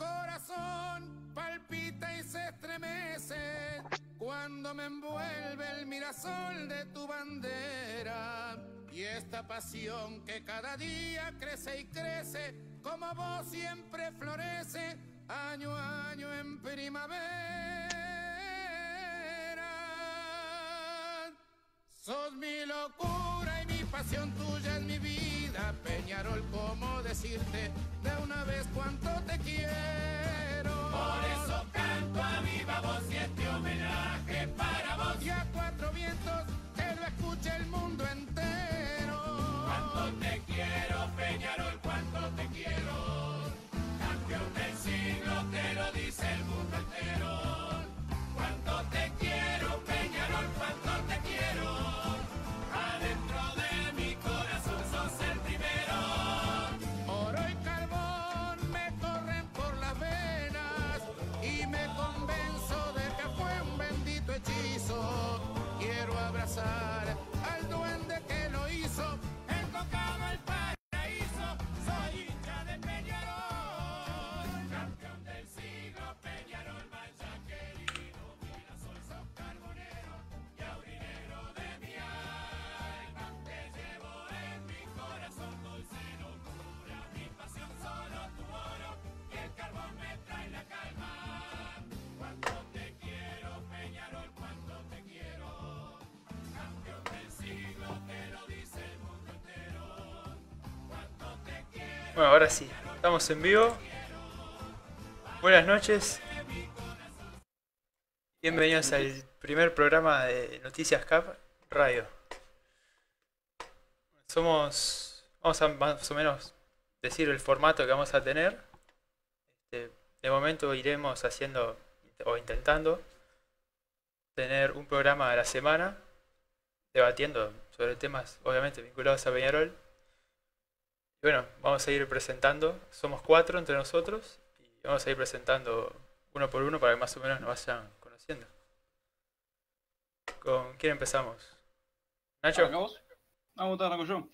corazón palpita y se estremece cuando me envuelve el mirasol de tu bandera. Y esta pasión que cada día crece y crece, como vos siempre florece, año a año en primavera. Sos mi locura y mi pasión tuya es mi vida, Peñarol, ¿cómo decirte de una vez cuánto te quiero? Por eso canto a viva voz y este homenaje para vos. Y a cuatro vientos que lo escuche el mundo entero. Bueno, ahora sí, estamos en vivo. Buenas noches. Bienvenidos al primer programa de Noticias Cap Radio. Somos, vamos a más o menos decir el formato que vamos a tener. Este, de momento iremos haciendo o intentando tener un programa a la semana debatiendo sobre temas obviamente vinculados a Peñarol. Y bueno, vamos a ir presentando, somos cuatro entre nosotros y vamos a ir presentando uno por uno para que más o menos nos vayan conociendo. ¿Con quién empezamos? Nacho, ¿Arrancamos? Vamos, arranco yo.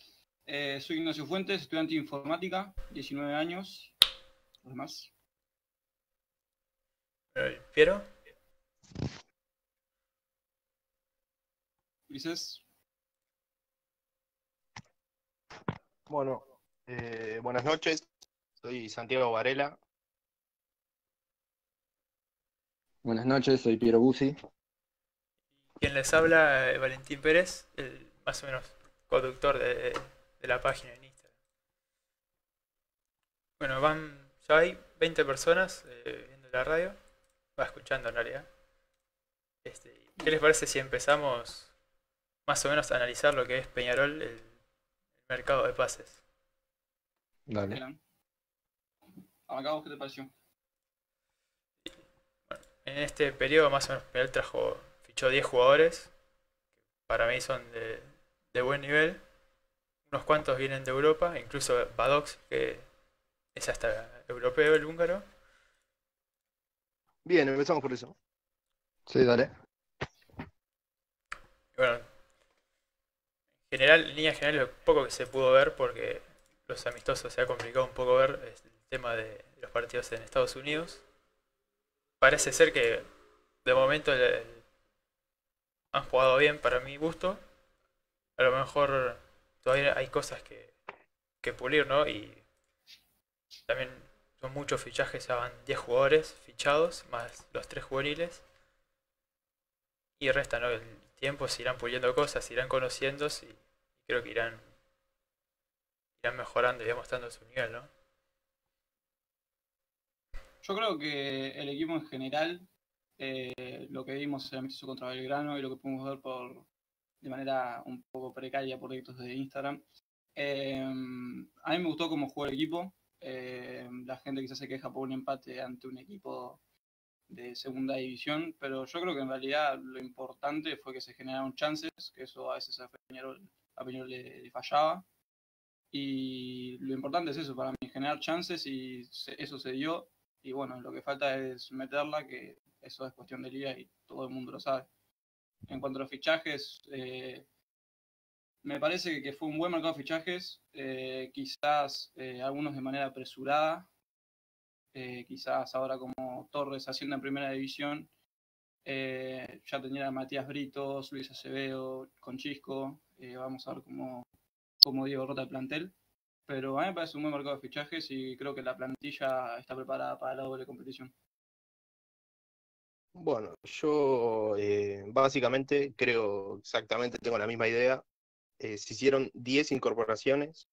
Eh, soy Ignacio Fuentes, estudiante de informática, 19 años. Los demás. Eh, Piero, Ulises, Bueno, eh, buenas noches. Soy Santiago Varela. Buenas noches, soy Piero Busi. quien les habla, eh, Valentín Pérez, el más o menos conductor de, de la página en Instagram. Bueno, van, ya hay 20 personas eh, viendo la radio, va escuchando en realidad. Este, ¿Qué les parece si empezamos más o menos a analizar lo que es Peñarol, el, el mercado de pases? Dale. Arrancamos, ¿qué te pareció? En este periodo más o menos Peñarol trajo, fichó 10 jugadores, que para mí son de, de buen nivel. Unos cuantos vienen de Europa, incluso Badox, que es hasta europeo el húngaro. Bien, empezamos por eso. Sí, dale. Bueno, en general, en líneas generales, lo poco que se pudo ver, porque los amistosos se ha complicado un poco ver el tema de los partidos en Estados Unidos. Parece ser que de momento han jugado bien para mi gusto. A lo mejor todavía hay cosas que, que pulir, ¿no? Y también son muchos fichajes, ya van 10 jugadores fichados, más los 3 juveniles. Y resta, ¿no? El tiempo se irán puliendo cosas, se irán conociéndose y creo que irán, irán mejorando y mostrando su nivel, ¿no? Yo creo que el equipo en general, eh, lo que vimos en el amistoso contra Belgrano y lo que pudimos ver por de manera un poco precaria por directos de Instagram, eh, a mí me gustó cómo jugó el equipo. Eh, la gente quizás se queja por un empate ante un equipo de segunda división, pero yo creo que en realidad lo importante fue que se generaron chances, que eso a veces a Peñarol, le fallaba. Y lo importante es eso para mí, generar chances y eso se dio. Y bueno, lo que falta es meterla, que eso es cuestión de liga y todo el mundo lo sabe. En cuanto a los fichajes, eh, me parece que fue un buen mercado de fichajes, eh, quizás eh, algunos de manera apresurada, quizás ahora como Torres haciendo en primera división, ya tendría a Matías Britos, Luis Acevedo, Conchisco. vamos a ver cómo, cómo Diego rota el plantel. Pero a mí me parece un buen mercado de fichajes y creo que la plantilla está preparada para la doble competición. Bueno, yo eh, básicamente creo exactamente, tengo la misma idea. Eh, se hicieron 10 incorporaciones.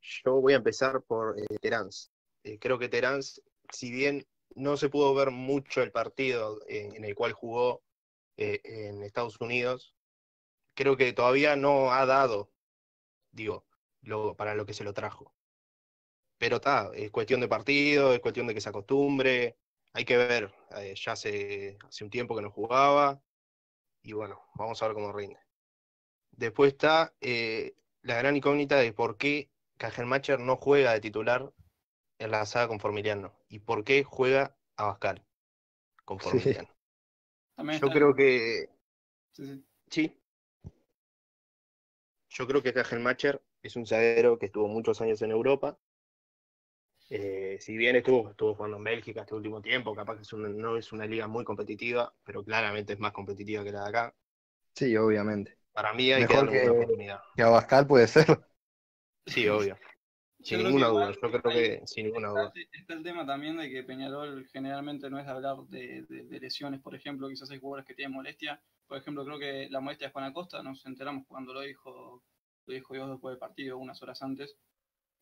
Yo voy a empezar por eh, Terans. Eh, creo que Terans, si bien no se pudo ver mucho el partido en, en el cual jugó eh, en Estados Unidos, creo que todavía no ha dado, digo, lo, para lo que se lo trajo. Pero está, es cuestión de partido, es cuestión de que se acostumbre. Hay que ver, eh, ya hace, hace un tiempo que no jugaba. Y bueno, vamos a ver cómo rinde. Después está eh, la gran incógnita de por qué Cajelmacher no juega de titular en la saga con Formiliano. Y por qué juega a Bascal con. Formiliano. Yo creo que sí, sí. sí. Yo creo que Cajelmacher es un zaguero que estuvo muchos años en Europa. Eh, si bien estuvo, estuvo jugando en Bélgica este último tiempo, capaz que es una- no es una liga muy competitiva, pero claramente es más competitiva que la de acá. Sí, obviamente. Para mí hay que darle que- una oportunidad. Que Abascal puede ser. Sí, obvio. Sin ninguna igual duda. Yo creo que sin ninguna Está, duda. está el tema también de que Peñarol generalmente no es de hablar de, de- de lesiones, por ejemplo, quizás hay jugadores que tienen molestia. Por ejemplo, creo que la molestia de Juan Acosta, nos enteramos cuando lo dijo, lo dijo Dios después del partido, unas horas antes,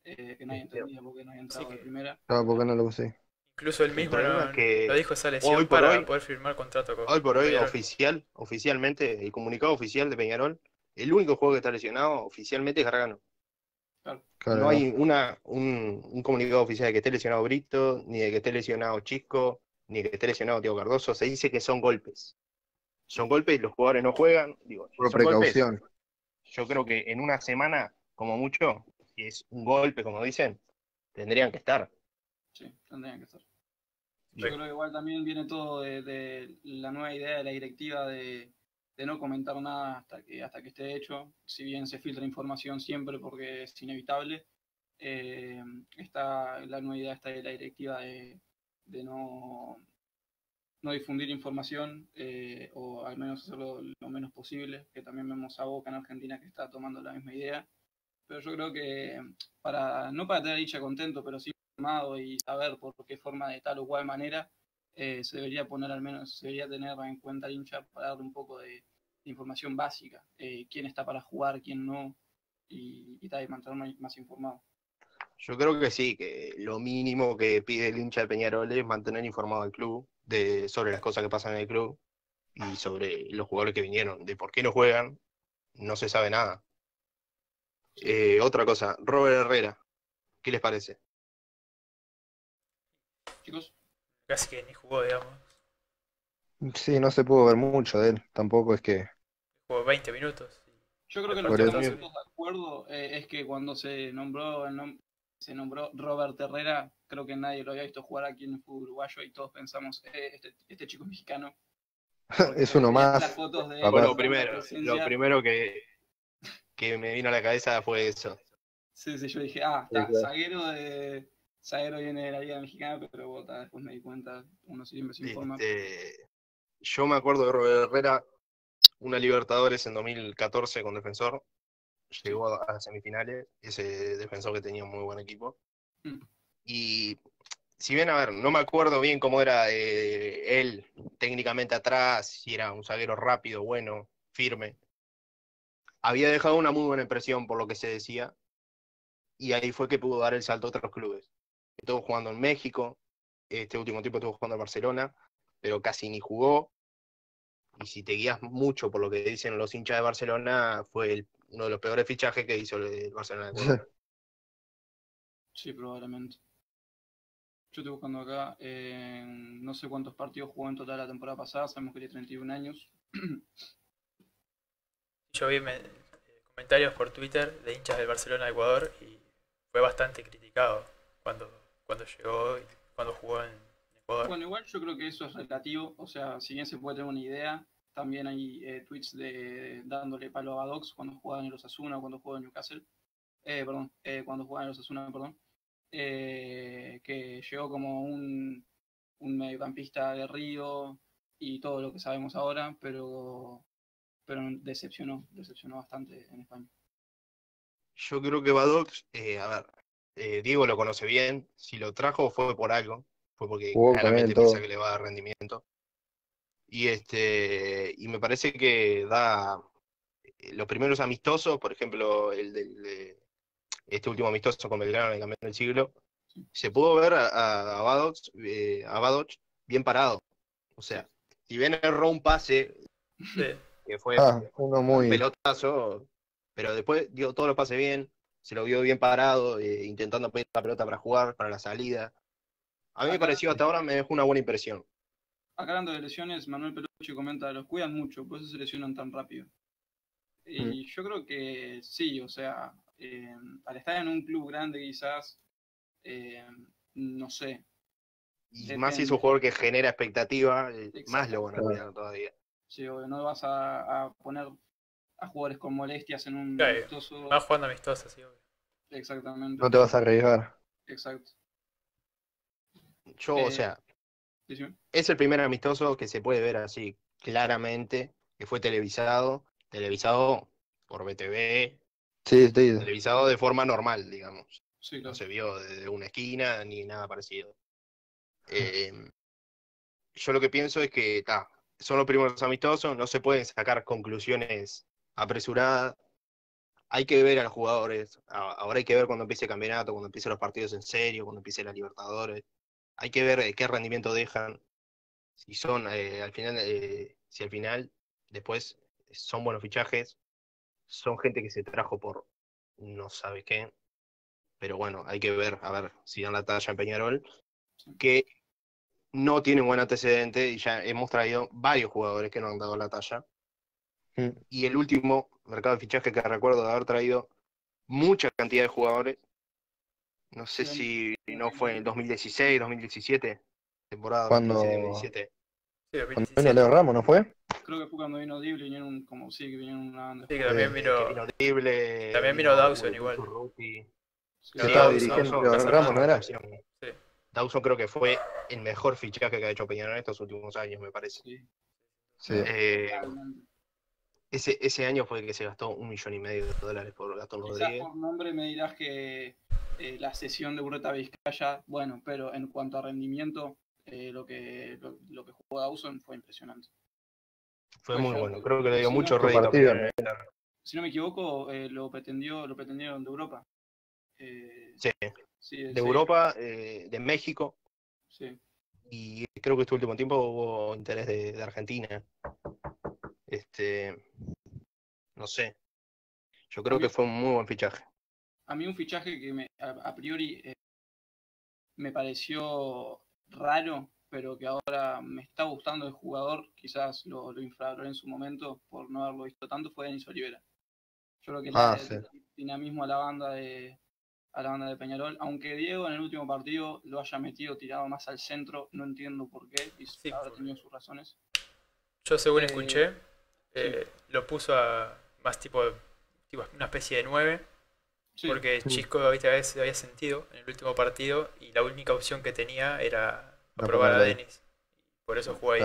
eh, que nadie Sí, entendía porque no había entrado que- de primera. No, porque no lo usé. Incluso él El mismo no- que lo dijo esa lesión hoy por para hoy- poder firmar contrato con Hoy por hoy, Peñarol. oficial, oficialmente, el comunicado oficial de Peñarol, el único juego que está lesionado oficialmente es Gargano. Claro, No hay una, un, un comunicado oficial de que esté lesionado Brito, ni de que esté lesionado Chisco, ni de que esté lesionado Diego Cardoso. Se dice que son golpes. Son golpes y los jugadores no juegan. Digo, por golpes. precaución. Yo creo que en una semana, como mucho, si es un golpe, como dicen, tendrían que estar. Sí, tendrían que estar. Yo Sí. creo que igual también viene todo de, de la nueva idea de la directiva de, de no comentar nada hasta que, hasta que esté hecho. Si bien se filtra información siempre porque es inevitable, eh, está la nueva idea está de la directiva de, de no, no difundir información eh, o al menos hacerlo lo menos posible, que también vemos a Boca en Argentina que está tomando la misma idea. Pero yo creo que para, no para tener dicha contento, pero sí informado y saber por qué forma de tal o cual manera, eh, se debería poner al menos, se debería tener en cuenta al hincha para darle un poco de, de información básica, eh, quién está para jugar, quién no, y, y tal, y mantenerlo más, más informado. Yo creo que sí, que lo mínimo que pide el hincha de Peñarol es mantener informado al club de, sobre las cosas que pasan en el club y sobre los jugadores que vinieron, de por qué no juegan, no se sabe nada. Eh, otra cosa, Robert Herrera, ¿qué les parece? Chicos, Casi que ni jugó, digamos. Sí, no se pudo ver mucho de él. Tampoco es que. Jugó 20 minutos. yo creo que lo Por que estamos todos de acuerdo eh, es que cuando se nombró, el nom- se nombró Robert Herrera, creo que nadie lo había visto jugar aquí en el fútbol uruguayo y todos pensamos, eh, este, este chico mexicano. Es uno más. las fotos de Papá. Lo primero, lo primero que, que me vino a la cabeza fue eso. Sí, sí, yo dije, ah, está, zaguero de. Zaguero viene de la Liga Mexicana, pero bota, después me di cuenta, uno siempre se informa. Este, yo me acuerdo de Robert Herrera, una Libertadores en 2014 con Defensor, llegó a las semifinales, ese defensor que tenía un muy buen equipo. Mm. Y si bien, a ver, no me acuerdo bien cómo era eh, él técnicamente atrás, si era un zaguero rápido, bueno, firme. Había dejado una muy buena impresión por lo que se decía, y ahí fue que pudo dar el salto a otros clubes. Estuvo jugando en México, este último tiempo estuvo jugando en Barcelona, pero casi ni jugó. Y si te guías mucho por lo que dicen los hinchas de Barcelona, fue el- uno de los peores fichajes que hizo el Barcelona. de Ecuador. Sí, probablemente. Yo estoy buscando acá, eh, no sé cuántos partidos jugó en total la temporada pasada, sabemos que tiene 31 años. Yo vi me- eh, comentarios por Twitter de hinchas del Barcelona de Ecuador y fue bastante criticado cuando, cuando llegó y cuando jugó en Ecuador. Bueno, igual yo creo que eso es relativo, o sea, si bien se puede tener una idea, también hay eh, tweets de dándole palo a Badox cuando jugaba en los Asuna, cuando jugaba en Newcastle, eh, perdón, eh, cuando jugaba en los Asuna, perdón. eh, que llegó como un, un mediocampista aguerrido y todo lo que sabemos ahora, pero, pero decepcionó, decepcionó bastante en España. Yo creo que Badox, eh, a ver, eh, Diego lo conoce bien, si lo trajo fue por algo, fue porque claramente piensa que le va a dar rendimiento. Y este, y me parece que da eh, los primeros amistosos, por ejemplo, el del de- este último amistoso con Belgrano en el campeón del siglo, se pudo ver a, eh, a Badoc bien parado. O sea, si bien erró un pase Sí. que fue Ah, uno un muy. pelotazo, pero después dio todo lo pase bien, se lo vio bien parado, eh, intentando pedir la pelota para jugar, para la salida. A mí me pareció hasta ahora me dejó una buena impresión. Acá hablando de lesiones, Manuel Pelucci comenta, los cuidan mucho, por eso se lesionan tan rápido. Y yo creo que sí, o sea, eh, al estar en un club grande quizás, eh, no sé, Y más si es un jugador que genera expectativa, Exacto. más lo van a cuidar todavía. si obvio, no vas a, a poner a jugadores con molestias en un Claro, amistoso. Va jugando amistosos, sí, obvio. Exactamente. No te vas a arriesgar. Exacto. Yo, Eh, o sea, Sí, sí. es el primer amistoso que se puede ver así claramente, que fue televisado, televisado por BTV, Sí, sí. televisado de forma normal, digamos. Sí, no se vio desde una esquina ni nada parecido. Eh, yo lo que pienso es que ta, son los primeros amistosos, no se pueden sacar conclusiones apresuradas. Hay que ver a los jugadores, ahora hay que ver cuando empiece el campeonato, cuando empiecen los partidos en serio, cuando empiece la Libertadores. Hay que ver eh, qué rendimiento dejan, si son eh, al final, eh, si al final después son buenos fichajes, son gente que se trajo por no sabe qué, pero bueno, hay que ver, a ver si dan la talla en Peñarol, que no tiene un buen antecedente y ya hemos traído varios jugadores que no han dado la talla. Mm. Y el último mercado de fichaje que recuerdo de haber traído mucha cantidad de jugadores, no sé si no fue en el 2016, 2017, temporada Cuando- 2017. Sí, Cuando 2017. vino Leo Ramos, ¿no fue? Creo que fue cuando vino Dible y vinieron como sí, que vinieron una banda. Sí, que también Eh, vino. Que vino También vino Dawson igual. Sí, estaba Dawson, dirigiendo Dawson, Leo Ramos, ¿no era? Sí. Dawson creo que fue el mejor fichaje que ha hecho Peñarol en estos últimos años, me parece. sí, Sí. Eh. Ese, ese año fue el que se gastó un millón y medio de dólares por Gastón Quizás Rodríguez. por nombre me dirás que eh, la sesión de Burreta Vizcaya, bueno, pero en cuanto a rendimiento, eh, lo que lo, lo que jugó Dawson fue impresionante. Fue Pues muy yo- bueno, creo que le dio si mucho no- Partido. Si no me equivoco, eh, lo pretendió, lo pretendieron de Europa. Eh, Sí, sí, de sí, Europa, eh, de México, Sí, y creo que este último tiempo hubo interés de, de Argentina. Este, no sé. Yo creo que fue un muy buen fichaje. a mí un fichaje que me, a, a priori eh, me pareció raro, pero que ahora me está gustando el jugador, quizás lo, lo infravaloré en su momento por no haberlo visto tanto, fue Denis Olivera. Yo creo que le Ah, da sí. dinamismo a la banda de a la banda de Peñarol, aunque Diego en el último partido lo haya metido tirado más al centro, no entiendo por qué, y Sí, habrá por- tenido sus razones. Yo según Eh, escuché, eh, lo puso a más tipo, tipo una especie de 9, Sí, porque. Chisco ¿viste? había, se había sentido en el último partido y la única opción que tenía era No aprobar a ponerlo ahí. Denis. Por eso jugó ahí.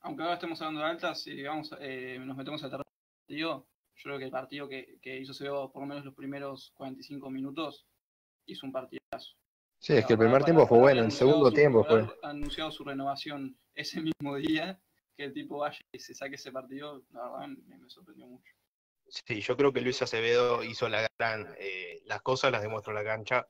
Aunque ahora estemos hablando de altas, si vamos, eh, nos metemos al terreno del partido, yo creo que el partido que, que hizo Sebo, por lo menos los primeros 45 minutos, hizo un partidazo. Sí, es que el primer tiempo fue bueno, el segundo su- tiempo fue. anunciado su renovación ese mismo día, que el tipo vaya y se saque ese partido, la verdad me, me sorprendió mucho. Sí, yo creo que Luis Acevedo hizo la gran, eh, las cosas las demostró la cancha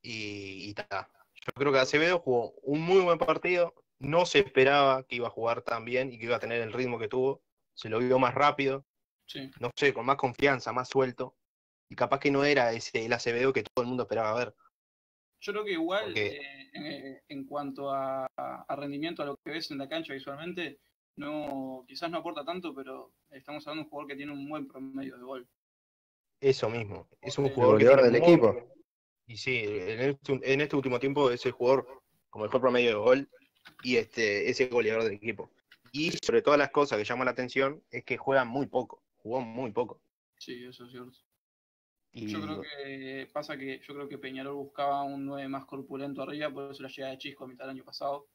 y, y ta. Yo creo que Acevedo jugó un muy buen partido, no se esperaba que iba a jugar tan bien y que iba a tener el ritmo que tuvo, se lo vio más rápido, Sí, no sé, con más confianza, más suelto, y capaz que no era ese el Acevedo que todo el mundo esperaba ver. Yo creo que igual, Porque- eh, en, en cuanto a, a rendimiento, a lo que ves en la cancha visualmente, no quizás no aporta tanto, pero estamos hablando de un jugador que tiene un buen promedio de gol. Eso mismo, es un El jugador que del equipo. Y sí, en este, en este último tiempo es el jugador con mejor promedio de gol y este ese goleador del equipo. Y sobre todas las cosas que llaman la atención es que juega muy poco, jugó muy poco. Sí, eso es cierto. Y Yo creo que pasa que yo creo que Peñarol buscaba un 9 más corpulento arriba, por eso la llegada de Chisco a mitad del año pasado.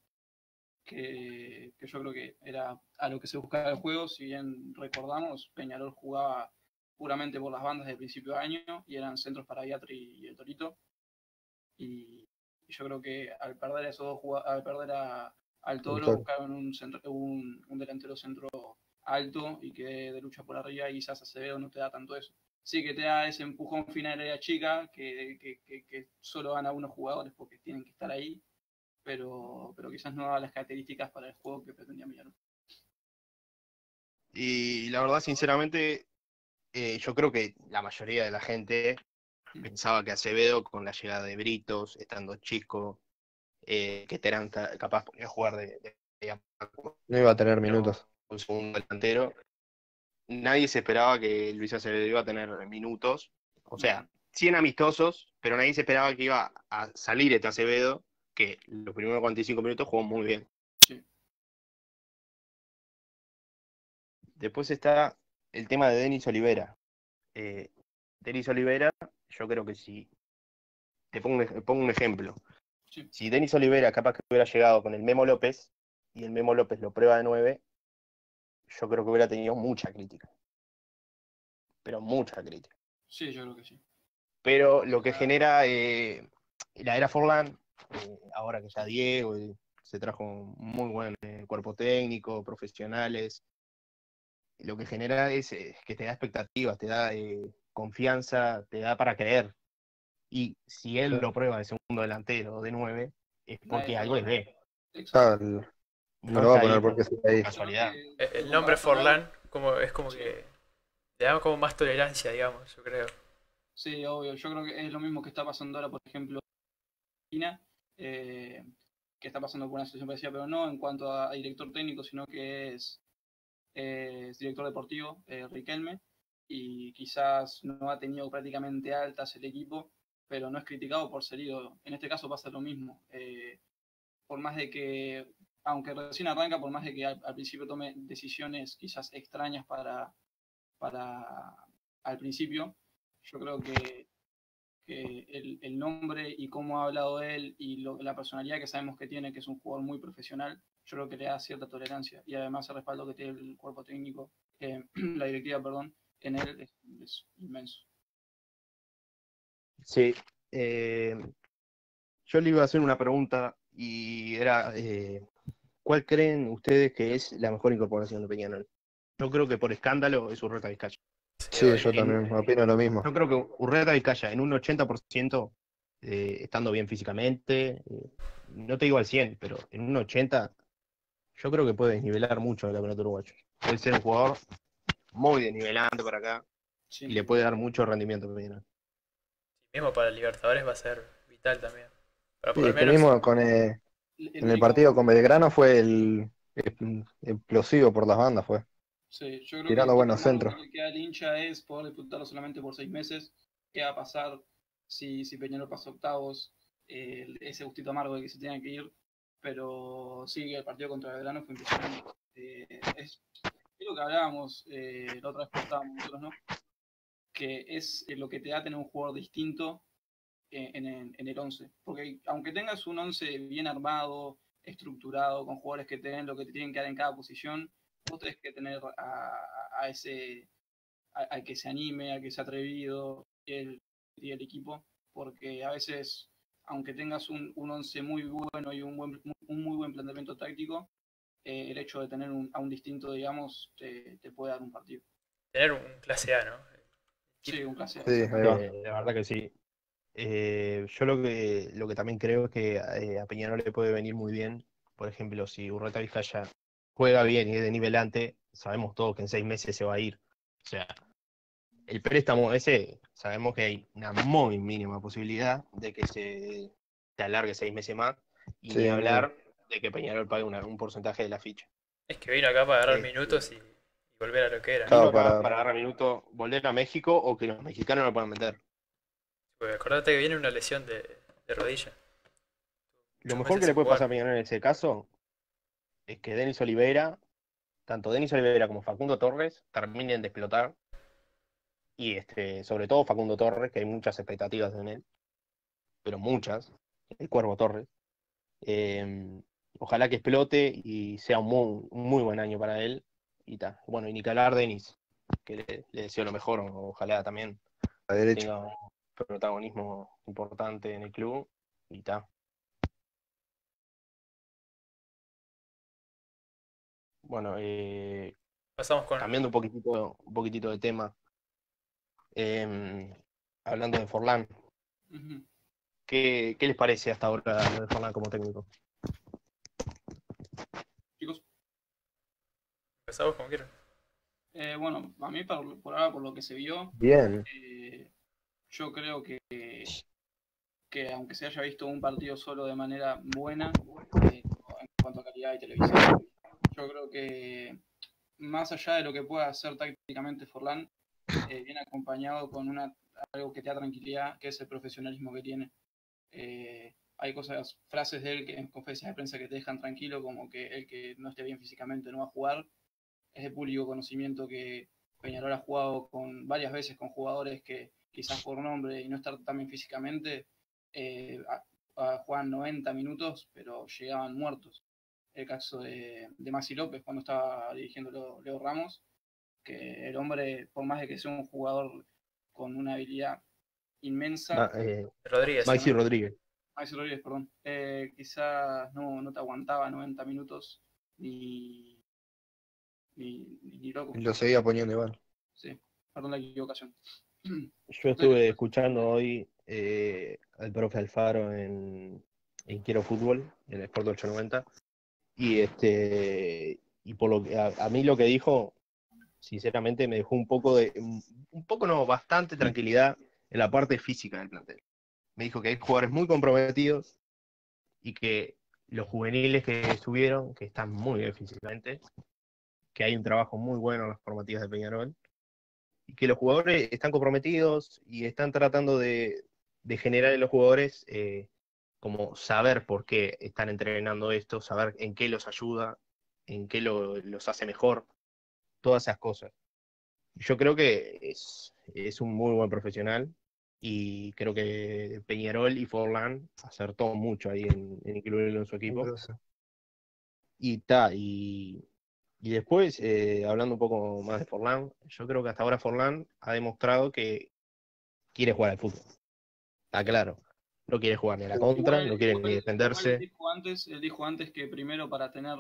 Que, que yo creo que era a lo que se buscaba el juego. Si bien recordamos, Peñarol jugaba puramente por las bandas de principio de año y eran centros para Iatri y el Torito. Y, yo creo que al perder a esos dos al perder a, al Toro, Toro. buscaron un, centro, un, un delantero centro alto y que de lucha por arriba, y quizás Acevedo no te da tanto eso sí que te da ese empujón final de la chica, que, que, que, que solo van a unos jugadores porque tienen que estar ahí, pero, pero quizás no da las características para el juego que pretendía Milano. Y la verdad, sinceramente, eh, yo creo que la mayoría de la gente pensaba que Acevedo, con la llegada de Britos, estando chico, eh, que Terán ca- capaz podía jugar de, de- de- No iba a tener minutos. un segundo delantero. Nadie se esperaba que Luis Acevedo iba a tener minutos. O sea, 100 amistosos, pero nadie se esperaba que iba a salir este Acevedo, que los primeros 45 minutos jugó muy bien. Sí. Después está el tema de Denis Olivera. Eh, Denis Olivera, yo creo que si. Te pongo un, ej- pongo un ejemplo. Sí. Si Denis Olivera capaz que hubiera llegado con el Memo López y el Memo López lo prueba de 9, yo creo que hubiera tenido mucha crítica. Pero mucha crítica. Sí, yo creo que sí. Pero lo que genera eh, la era Forlán, eh, ahora que ya Diego eh, se trajo un muy buen eh, cuerpo técnico, profesionales, lo que genera es eh, que te da expectativas, te da eh, confianza, te da para creer. Y si él lo prueba de segundo delantero o de nueve, es porque algo le ve. Exacto. No lo va a poner porque por está ahí. casualidad. Creo El, nombre Forlán como, es como que le da como más tolerancia, digamos, yo creo. Sí, obvio. Yo creo que es lo mismo que está pasando ahora, por ejemplo, en Argentina, eh, que está pasando por una situación parecida, pero no en cuanto a, a director técnico, sino que es, eh, es director deportivo, eh, Riquelme, y quizás no ha tenido prácticamente altas el equipo, pero no es criticado por ser ido. En este caso pasa lo mismo. Eh, por más de que, aunque recién arranca, por más de que al, principio tome decisiones quizás extrañas para, para al principio, yo creo que, que el, nombre y cómo ha hablado él y la personalidad que sabemos que tiene, que es un jugador muy profesional, yo creo que le da cierta tolerancia y además el respaldo que tiene el cuerpo técnico, eh, la directiva, perdón, en él es, es inmenso. Sí. eh, yo le iba a hacer una pregunta y era, eh, ¿cuál creen ustedes que es la mejor incorporación de Peñarol? Yo creo que por escándalo es Urreta Vizcaya. Sí, yo en- también opino lo mismo. Yo creo que Urreta Vizcaya en un 80%, eh, estando bien físicamente, eh, no te digo al 100, pero en un 80, yo creo que puede desnivelar mucho el campeonato uruguayo. Puede ser un jugador muy desnivelante para acá Sí. y le puede dar mucho rendimiento a Peñarol. Mismo para Libertadores va a ser vital también. Para por Sí, lo menos mismo con, eh, El en el partido con Belgrano fue el, el explosivo por las bandas, fue. Sí, yo creo Tirando que buenos lo que centros. le queda al hincha es poder disputarlo solamente por seis meses. ¿Qué va a pasar si, si Peñarol pasa octavos? Eh, ese gustito amargo de que se tenga que ir. Pero sí, el partido contra Belgrano fue impresionante. Eh, es, es lo que hablábamos, eh, la otra vez que estábamos nosotros, ¿no? Que es eh, lo que te da tener un jugador distinto en, en- en el 11. Porque aunque tengas un 11 bien armado, estructurado, con jugadores que te den lo que te tienen que dar en cada posición, vos tenés que tener a, a ese, a- al que se anime, al que sea atrevido y el, y el equipo, porque a veces, aunque tengas un, un once muy bueno y un, buen, un muy buen planteamiento táctico, eh, el hecho de tener un, a un distinto, digamos, te, te puede dar un partido. tener un clase A, ¿no? Sí, un clase. Sí, ahí va. Eh, la verdad que sí. Eh, yo lo que, lo que también creo es que eh, a Peñarol le puede venir muy bien. Por ejemplo, si Urreta Vizcaya juega bien y es de nivelante, sabemos todos que en seis meses se va a ir. O sea, el préstamo ese, sabemos que hay una muy mínima posibilidad de que se, se alargue seis meses más. Y Sí, ni hablar de que Peñarol pague una- un porcentaje de la ficha. Es que vino acá para agarrar Sí. minutos y, y volver a lo que era. Claro, para- para agarrar minutos, volver a México o que los mexicanos lo puedan meter. Porque acordate que viene una lesión de, de rodilla. Lo mejor que le puede jugar. pasar a Peñarol en ese caso es que Denis Oliveira, tanto Denis Oliveira como Facundo Torres, terminen de explotar Y este, sobre todo Facundo Torres, que hay muchas expectativas en él, pero muchas, el Cuervo Torres. Eh, ojalá que explote y sea un muy, buen año para él. Y ta. Bueno, y Nicolás Denis, que le, le deseo lo mejor, ojalá también A derecha. tenga protagonismo importante en el club. Y ta. Bueno, eh, Pasamos con. cambiando un poquitito, un poquitito de tema. eh, hablando de Forlán, Ujú. ¿qué, qué les parece hasta ahora lo de Forlán como técnico? Chicos, Empezamos como quieran. eh, bueno, a mí por, por ahora, por lo que se vio, Bien. eh, yo creo que, que aunque se haya visto un partido solo de manera buena, eh, en cuanto a calidad y televisión, yo creo que más allá de lo que pueda hacer tácticamente Forlán, eh, viene acompañado con una, algo que te da tranquilidad, que es el profesionalismo que tiene. Eh, hay cosas, frases de él que en conferencias de prensa que te dejan tranquilo, como que el que no esté bien físicamente no va a jugar. Es de público conocimiento que Peñarol ha jugado con varias veces con jugadores que quizás por nombre y no estar tan bien físicamente, eh, a- a- juegan 90 minutos, pero llegaban muertos. El caso de, de Maxi López cuando estaba dirigiendo Leo, Leo Ramos, que el hombre, por más de que sea un jugador con una habilidad inmensa, Ah, eh, Rodríguez. Maxi ¿no? Rodríguez. Maxi Rodríguez, perdón, eh, quizás no, no te aguantaba 90 minutos ni, ni, ni loco. Lo seguía poniendo igual. Sí, perdón la equivocación. Yo estuve escuchando hoy eh, al profe Alfaro en, en Quiero Fútbol, en Sport 890, y este y por lo que a, a mí lo que dijo, sinceramente me dejó un poco de un poco no, bastante tranquilidad en la parte física del plantel. Me dijo que hay jugadores muy comprometidos y que los juveniles que estuvieron, que están muy bien físicamente, que hay un trabajo muy bueno en las formativas de Peñarol, y que los jugadores están comprometidos y están tratando de, de generar en los jugadores eh, como saber por qué están entrenando esto, saber en qué los ayuda, en qué lo- los hace mejor, todas esas cosas. Yo creo que es, es un muy buen profesional y creo que Peñarol y Forlán acertó mucho ahí en, en incluirlo en su equipo. Y ta, y, y después, eh, hablando un poco más de Forlán, yo creo que hasta ahora Forlán ha demostrado que quiere jugar al fútbol. Está claro. No quiere jugar ni a la contra, Igual- no quiere igual- ni defenderse. Él dijo, antes, él dijo antes que primero para tener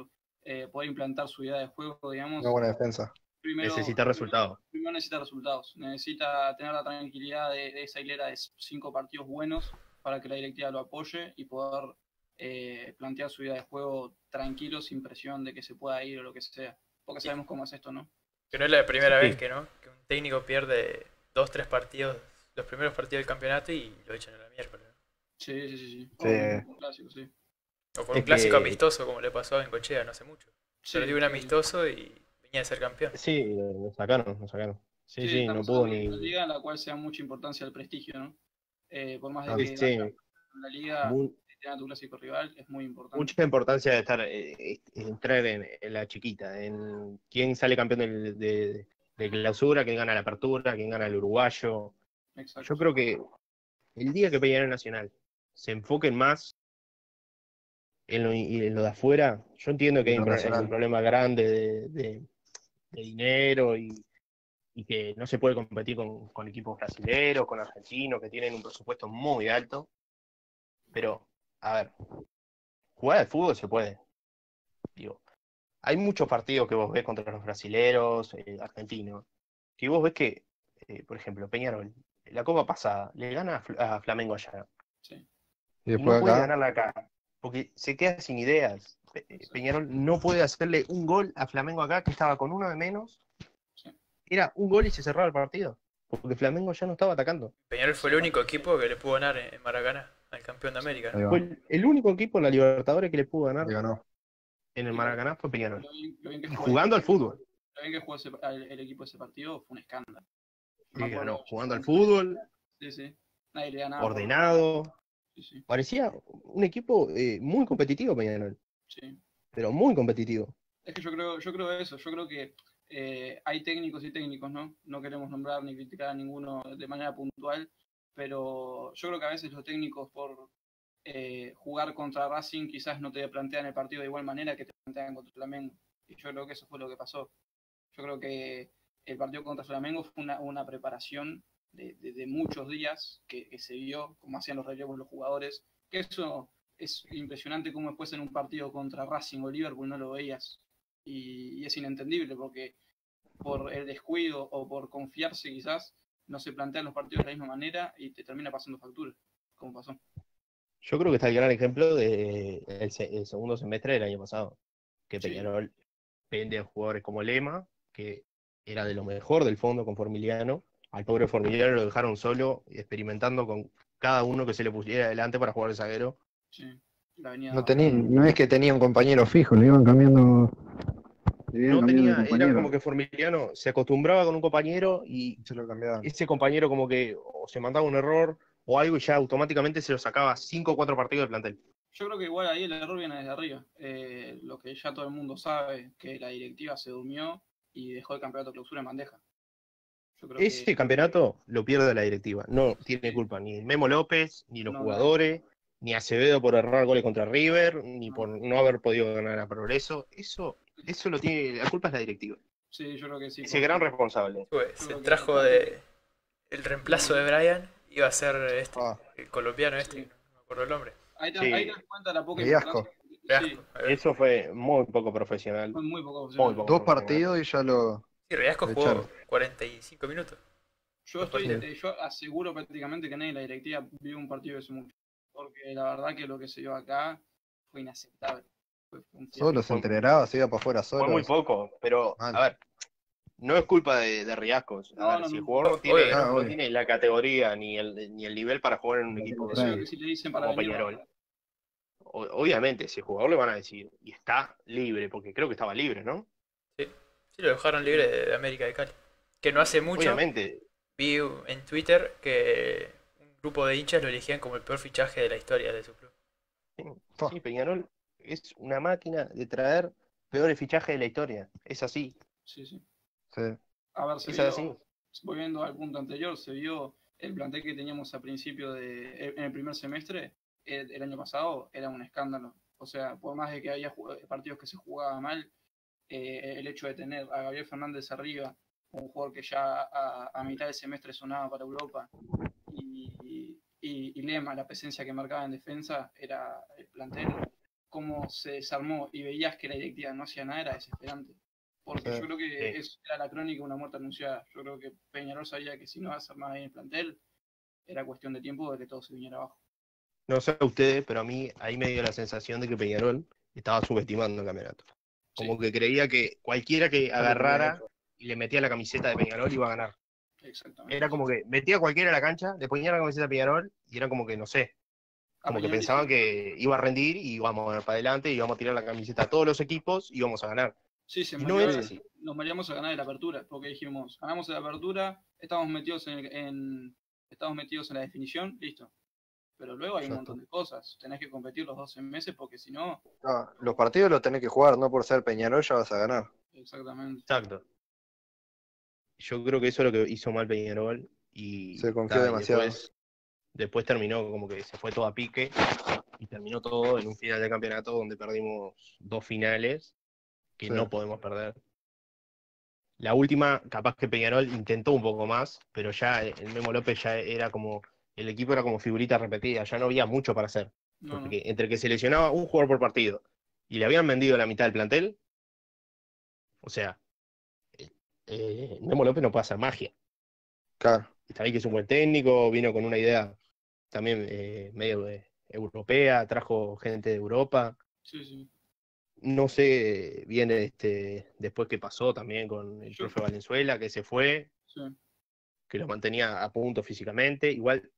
eh, poder implantar su idea de juego, digamos, Una buena defensa. primero, Necesita resultados. Primero necesita resultados. Necesita tener la tranquilidad de, de esa hilera de cinco partidos buenos para que la directiva lo apoye y poder eh, plantear su idea de juego tranquilo, sin presión de que se pueda ir o lo que sea. Porque sabemos cómo es esto, ¿no? Que no es la primera Sí. vez que no, que un técnico pierde dos, tres partidos, los primeros partidos del campeonato y lo echan a la miércoles. Sí, sí, sí. sí. Sí. Un- un clásico, sí. O por Es un clásico que- amistoso como le pasó a Bengochea no hace mucho. Sí, Perdió un sí. amistoso y venía de ser campeón. Sí, lo sacaron, lo sacaron. Sí, sí, no pudo ni. una liga en la cual se da mucha importancia al prestigio, ¿no? Eh, por más de Ah, que sí, la, la liga tenga tu clásico rival, es muy importante. mucha importancia de estar, eh, entrar en, en la chiquita, en quién sale campeón de, de clausura, quién gana la apertura, quién gana el uruguayo. Exacto. Yo creo que el día que Peñarol Nacional se enfoquen más en lo, y en lo de afuera, yo entiendo que hay un, hay problema grande de, de- de dinero y, y que no se puede competir con, con equipos brasileños, con argentinos, que tienen un presupuesto muy alto. Pero, a ver, jugar al fútbol se puede. Digo, hay muchos partidos que vos ves contra los brasileros, eh, argentinos, que vos ves que, eh, por ejemplo, Peñarol, la copa pasada, le gana a, Fl- a Flamengo allá. Sí. Y Y no después puede acá, ganarla acá, porque se queda sin ideas. Eh, Peñarol no puede hacerle un gol a Flamengo acá, que estaba con uno de menos. Sí. Era un gol y se cerraba el partido, porque Flamengo ya no estaba atacando. Peñarol fue el único equipo que le pudo ganar en en Maracaná al campeón de América. Fue el, único equipo en la Libertadores que le pudo ganar ganó. en el Maracaná fue Peñarol. Lo bien, lo bien que Y jugó- jugando al fútbol. lo bien que jugó ese- el, el equipo ese partido fue un escándalo. Ganó, jugando al fútbol, Sí, sí. Nadie le ganaba. ordenado. Sí, sí, Parecía un equipo eh, muy competitivo Peñarol, sí. pero muy competitivo. Es que yo creo, yo creo eso, yo creo que eh, hay técnicos y técnicos, ¿no? No queremos nombrar ni criticar a ninguno de manera puntual, pero yo creo que a veces los técnicos por eh, jugar contra Racing quizás no te plantean el partido de igual manera que te plantean contra Flamengo. Y yo creo que eso fue lo que pasó. Yo creo que el partido contra Flamengo fue una, una preparación de, muchos días que, que se vio, como hacían los relevos los jugadores, que eso es impresionante como después en un partido contra Racing o Liverpool no lo veías. Y, y es inentendible porque por el descuido o por confiarse quizás no se plantean los partidos de la misma manera y te termina pasando factura, como pasó. Yo creo que está el gran ejemplo del segundo semestre del año pasado, que Sí. Peñarol vende a jugadores como Lema, que era de lo mejor del fondo con Formiliano, al pobre Formiliano lo dejaron solo, experimentando con cada uno que se le pusiera adelante para jugar de zaguero. Sí, la venía No, tenía, no es que tenía un compañero fijo, le iban cambiando. No tenía, era como que Formiliano se acostumbraba con un compañero y Se lo ese compañero como que o se mandaba un error o algo y ya automáticamente se lo sacaba cinco o cuatro partidos del plantel. Yo creo que igual ahí el error viene desde arriba. Eh, lo que ya todo el mundo sabe, que la directiva se durmió y dejó el campeonato de clausura en bandeja. Yo creo Ese que campeonato lo pierde la directiva. No tiene culpa ni Memo López, ni los No, no. jugadores, ni Acevedo por errar goles contra River, ni No. por no haber podido ganar a Progreso. Eso, eso lo tiene, la culpa es la directiva. sí, yo creo que sí. Ese gran responsable. Pues, se trajo de el reemplazo de Brian, iba a ser este, Ah. el colombiano este, Sí. no me acuerdo el nombre. Ahí te, Sí. ahí te das cuenta la poca Riasco. importancia. Sí, Eso fue muy poco profesional. fue muy poco. Muy poco. Dos partidos y ya lo. Sí, Reasco Lo jugó echaron. 45 minutos. Yo estoy, yo aseguro prácticamente que nadie en la directiva vio un partido de ese mucho. Porque la verdad que lo que se vio acá fue inaceptable. Fue, un. Solo se entrenaba, se iba para afuera solo. Fue muy poco, pero Mal. a ver, no es culpa de, de Riascos. A No, ver, no, si el jugador no tiene. Ah, no obvio. tiene la categoría ni el, ni el nivel para jugar en un equipo que si le dicen para como Peñarol. O- obviamente, si el jugador le van a decir, y está libre, porque creo que estaba libre, ¿no? Sí, lo dejaron libre de, de América de Cali. Que no hace mucho Obviamente, vi en Twitter que un grupo de hinchas lo elegían como el peor fichaje de la historia de su club. Fa. sí, Peñarol es una máquina de traer peores fichajes de la historia. Es así, Sí, sí. Sí. A ver, se es vio, así. volviendo al punto anterior, se vio el plantel que teníamos a principio de, en el primer semestre, el, el año pasado, era un escándalo. O sea, por más de que había partidos que se jugaba mal, eh, el hecho de tener a Gabriel Fernández arriba, un jugador que ya a, a mitad del semestre sonaba para Europa, y, y, y Lema, la presencia que marcaba en defensa, era el plantel, cómo se desarmó y veías que la directiva no hacía nada, era desesperante. Porque Sí. yo creo que Sí. eso era la crónica de una muerte anunciada. Yo creo que Peñarol sabía que si no iba a hacer más bien el plantel, era cuestión de tiempo de que todo se viniera abajo. No sé a ustedes, pero a mí ahí me dio la sensación de que Peñarol estaba subestimando el campeonato. Como Sí, que creía que cualquiera que agarrara y le metía la camiseta de Peñarol iba a ganar. exactamente. Era como que metía a cualquiera a la cancha, le ponía la camiseta de Peñarol y era como que, no sé, como que pensaban que iba a rendir y íbamos a ir para adelante y íbamos a tirar la camiseta a todos los equipos y íbamos a ganar. Sí, se Y no murió- es así. nos mareamos a ganar de la apertura, porque dijimos, ganamos de la apertura, estamos metidos en, el- en- estamos metidos en la definición, listo. Pero luego hay un montón de cosas. Tenés que competir los 12 meses porque si no, No, los partidos los tenés que jugar, no por ser Peñarol ya vas a ganar. exactamente. Exacto. Yo creo que eso es lo que hizo mal Peñarol y, Se confió demasiado. Después, después terminó como que se fue todo a pique y terminó todo en un final de campeonato donde perdimos dos finales que Sí. no podemos perder. La última, capaz que Peñarol intentó un poco más, pero ya el Memo López ya era como, el equipo era como figurita repetida, ya no había mucho para hacer. No. Porque entre que se lesionaba un jugador por partido y le habían vendido la mitad del plantel, o sea, eh, eh, Memo López no puede hacer magia. Claro. Está bien que es un buen técnico, vino con una idea también eh, medio eh, europea, trajo gente de Europa. Sí, sí. No sé bien este, después qué pasó también con el Yo- profe Valenzuela, que se fue, sí. que lo mantenía a punto físicamente. Igual,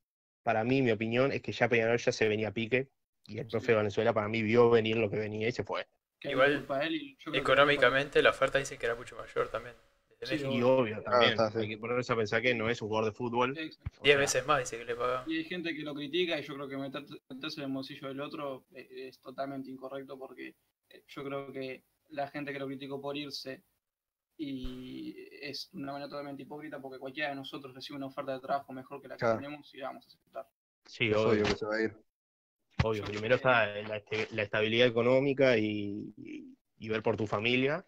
para mí, mi opinión es que ya Peñarol ya se venía a pique y el profe Valenzuela para mí vio venir lo que venía y se fue. Que Igual, él y que- Económicamente la oferta dice que era mucho mayor también. Sí. Y obvio también, está, sí. hay que ponerse a pensar que no es un jugador de fútbol. 10 sea, veces más dice que le pagaban. Y hay gente que lo critica y yo creo que meter- meterse en el bolsillo del otro eh, es totalmente incorrecto porque eh, yo creo que la gente que lo criticó por irse y es una manera totalmente hipócrita porque cualquiera de nosotros recibe una oferta de trabajo mejor que la que Claro. tenemos y la vamos a aceptar. Sí, obvio. obvio que se va a ir. Obvio, primero está la, este- la estabilidad económica y, y- y ver por tu familia.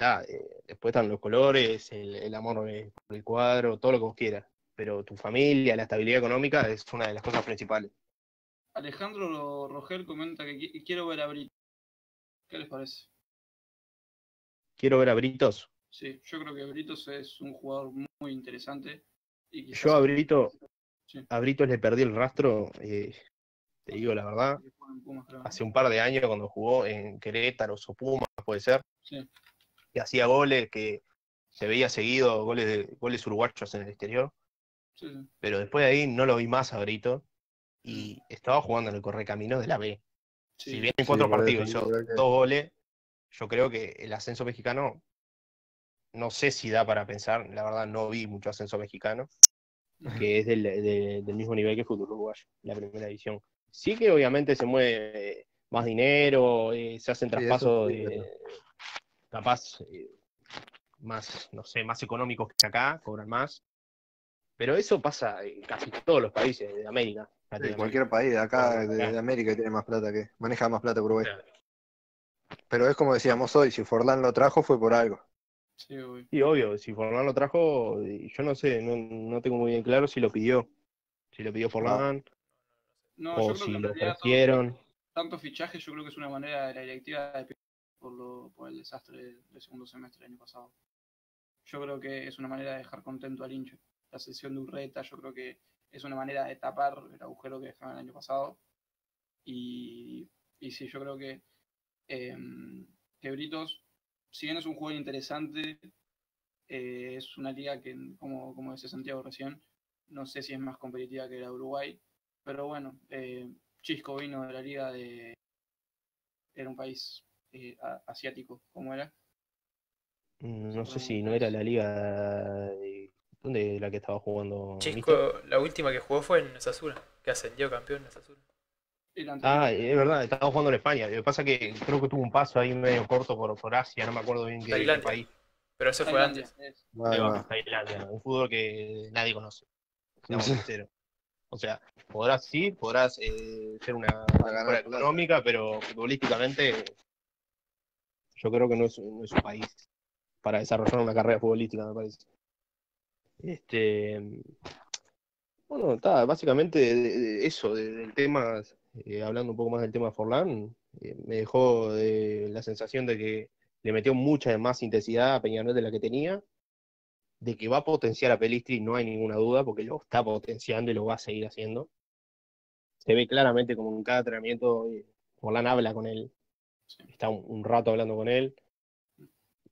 Eh, después están los colores, el, el amor eh, por el cuadro, todo lo que vos quieras. Pero tu familia, la estabilidad económica es una de las cosas principales. Alejandro Rogel comenta que qui- quiero ver a Brito. ¿Qué les parece? Quiero ver a Britos. Sí, yo creo que Britos es un jugador muy interesante. Y quizás Yo a Brito, Sí. a Britos le perdí el rastro, eh, te digo la verdad, hace un par de años cuando jugó en Querétaro o Pumas, puede ser, Sí, que hacía goles, que se veía seguido, goles, de, goles uruguayos en el exterior. sí, sí. pero después de ahí no lo vi más a Brito y estaba jugando en el correcamino de la B. Sí, si bien en cuatro partidos hizo que- dos goles, yo creo que el ascenso mexicano, no sé si da para pensar, la verdad no vi mucho ascenso mexicano, que es del, de- del mismo nivel que el fútbol uruguayo, la primera división. Sí que obviamente se mueve más dinero, eh, se hacen traspasos sí, de- capaz eh, más, no sé, más económicos que acá, cobran más. Pero eso pasa en casi todos los países de América. Sí, cualquier país de acá, de, de América, que tiene más plata que. maneja más plata que Uruguay. Claro. Pero es como decíamos hoy, si Forlán lo trajo fue por algo. sí, obvio. Sí, obvio, si Forlán lo trajo, yo no sé, no, no tengo muy bien claro si lo pidió. Si lo pidió Forlán, No, o yo creo si que lo ofrecieron. tanto fichaje yo creo que es una manera de la directiva de por, lo, por el desastre del, segundo semestre del año pasado. Yo creo que es una manera de dejar contento al hincha. La sesión de Urreta yo creo que es una manera de tapar el agujero que dejaron el año pasado. Y, y sí, yo creo que, em, que Britos, si bien es un jugador interesante, eh, es una liga que, como, como decía Santiago recién, no sé si es más competitiva que la de Uruguay, pero bueno, eh, Chisco vino de la liga de. Era un país eh, a- asiático, ¿cómo era? Mm, No sé si no era la liga de... ¿Dónde la que estaba jugando? Chisco, la última que jugó fue en Osasuna, que ascendió campeón en anterior. Ah, es verdad, estaba jugando en España. Lo que pasa es que creo que tuvo un paso ahí medio corto por, por Asia, no me acuerdo bien qué, país. Pero eso fue Tailandia, antes. es-. Tailandia, un fútbol que nadie conoce. seamos sinceros. O sea, podrás sí, podrás eh, ser una plata. económica, pero futbolísticamente yo creo que no es, no es un país para desarrollar una carrera futbolística, me parece. Este, bueno, está, básicamente eso, de- del tema, eh, hablando un poco más del tema de Forlán, eh, me dejó la sensación de que le metió mucha más intensidad a Peñarol de la que tenía, de que va a potenciar a Pelistri, no hay ninguna duda, porque lo está potenciando y lo va a seguir haciendo. Se ve claramente como en cada entrenamiento, eh, Forlán habla con él, Sí. está un, un rato hablando con él,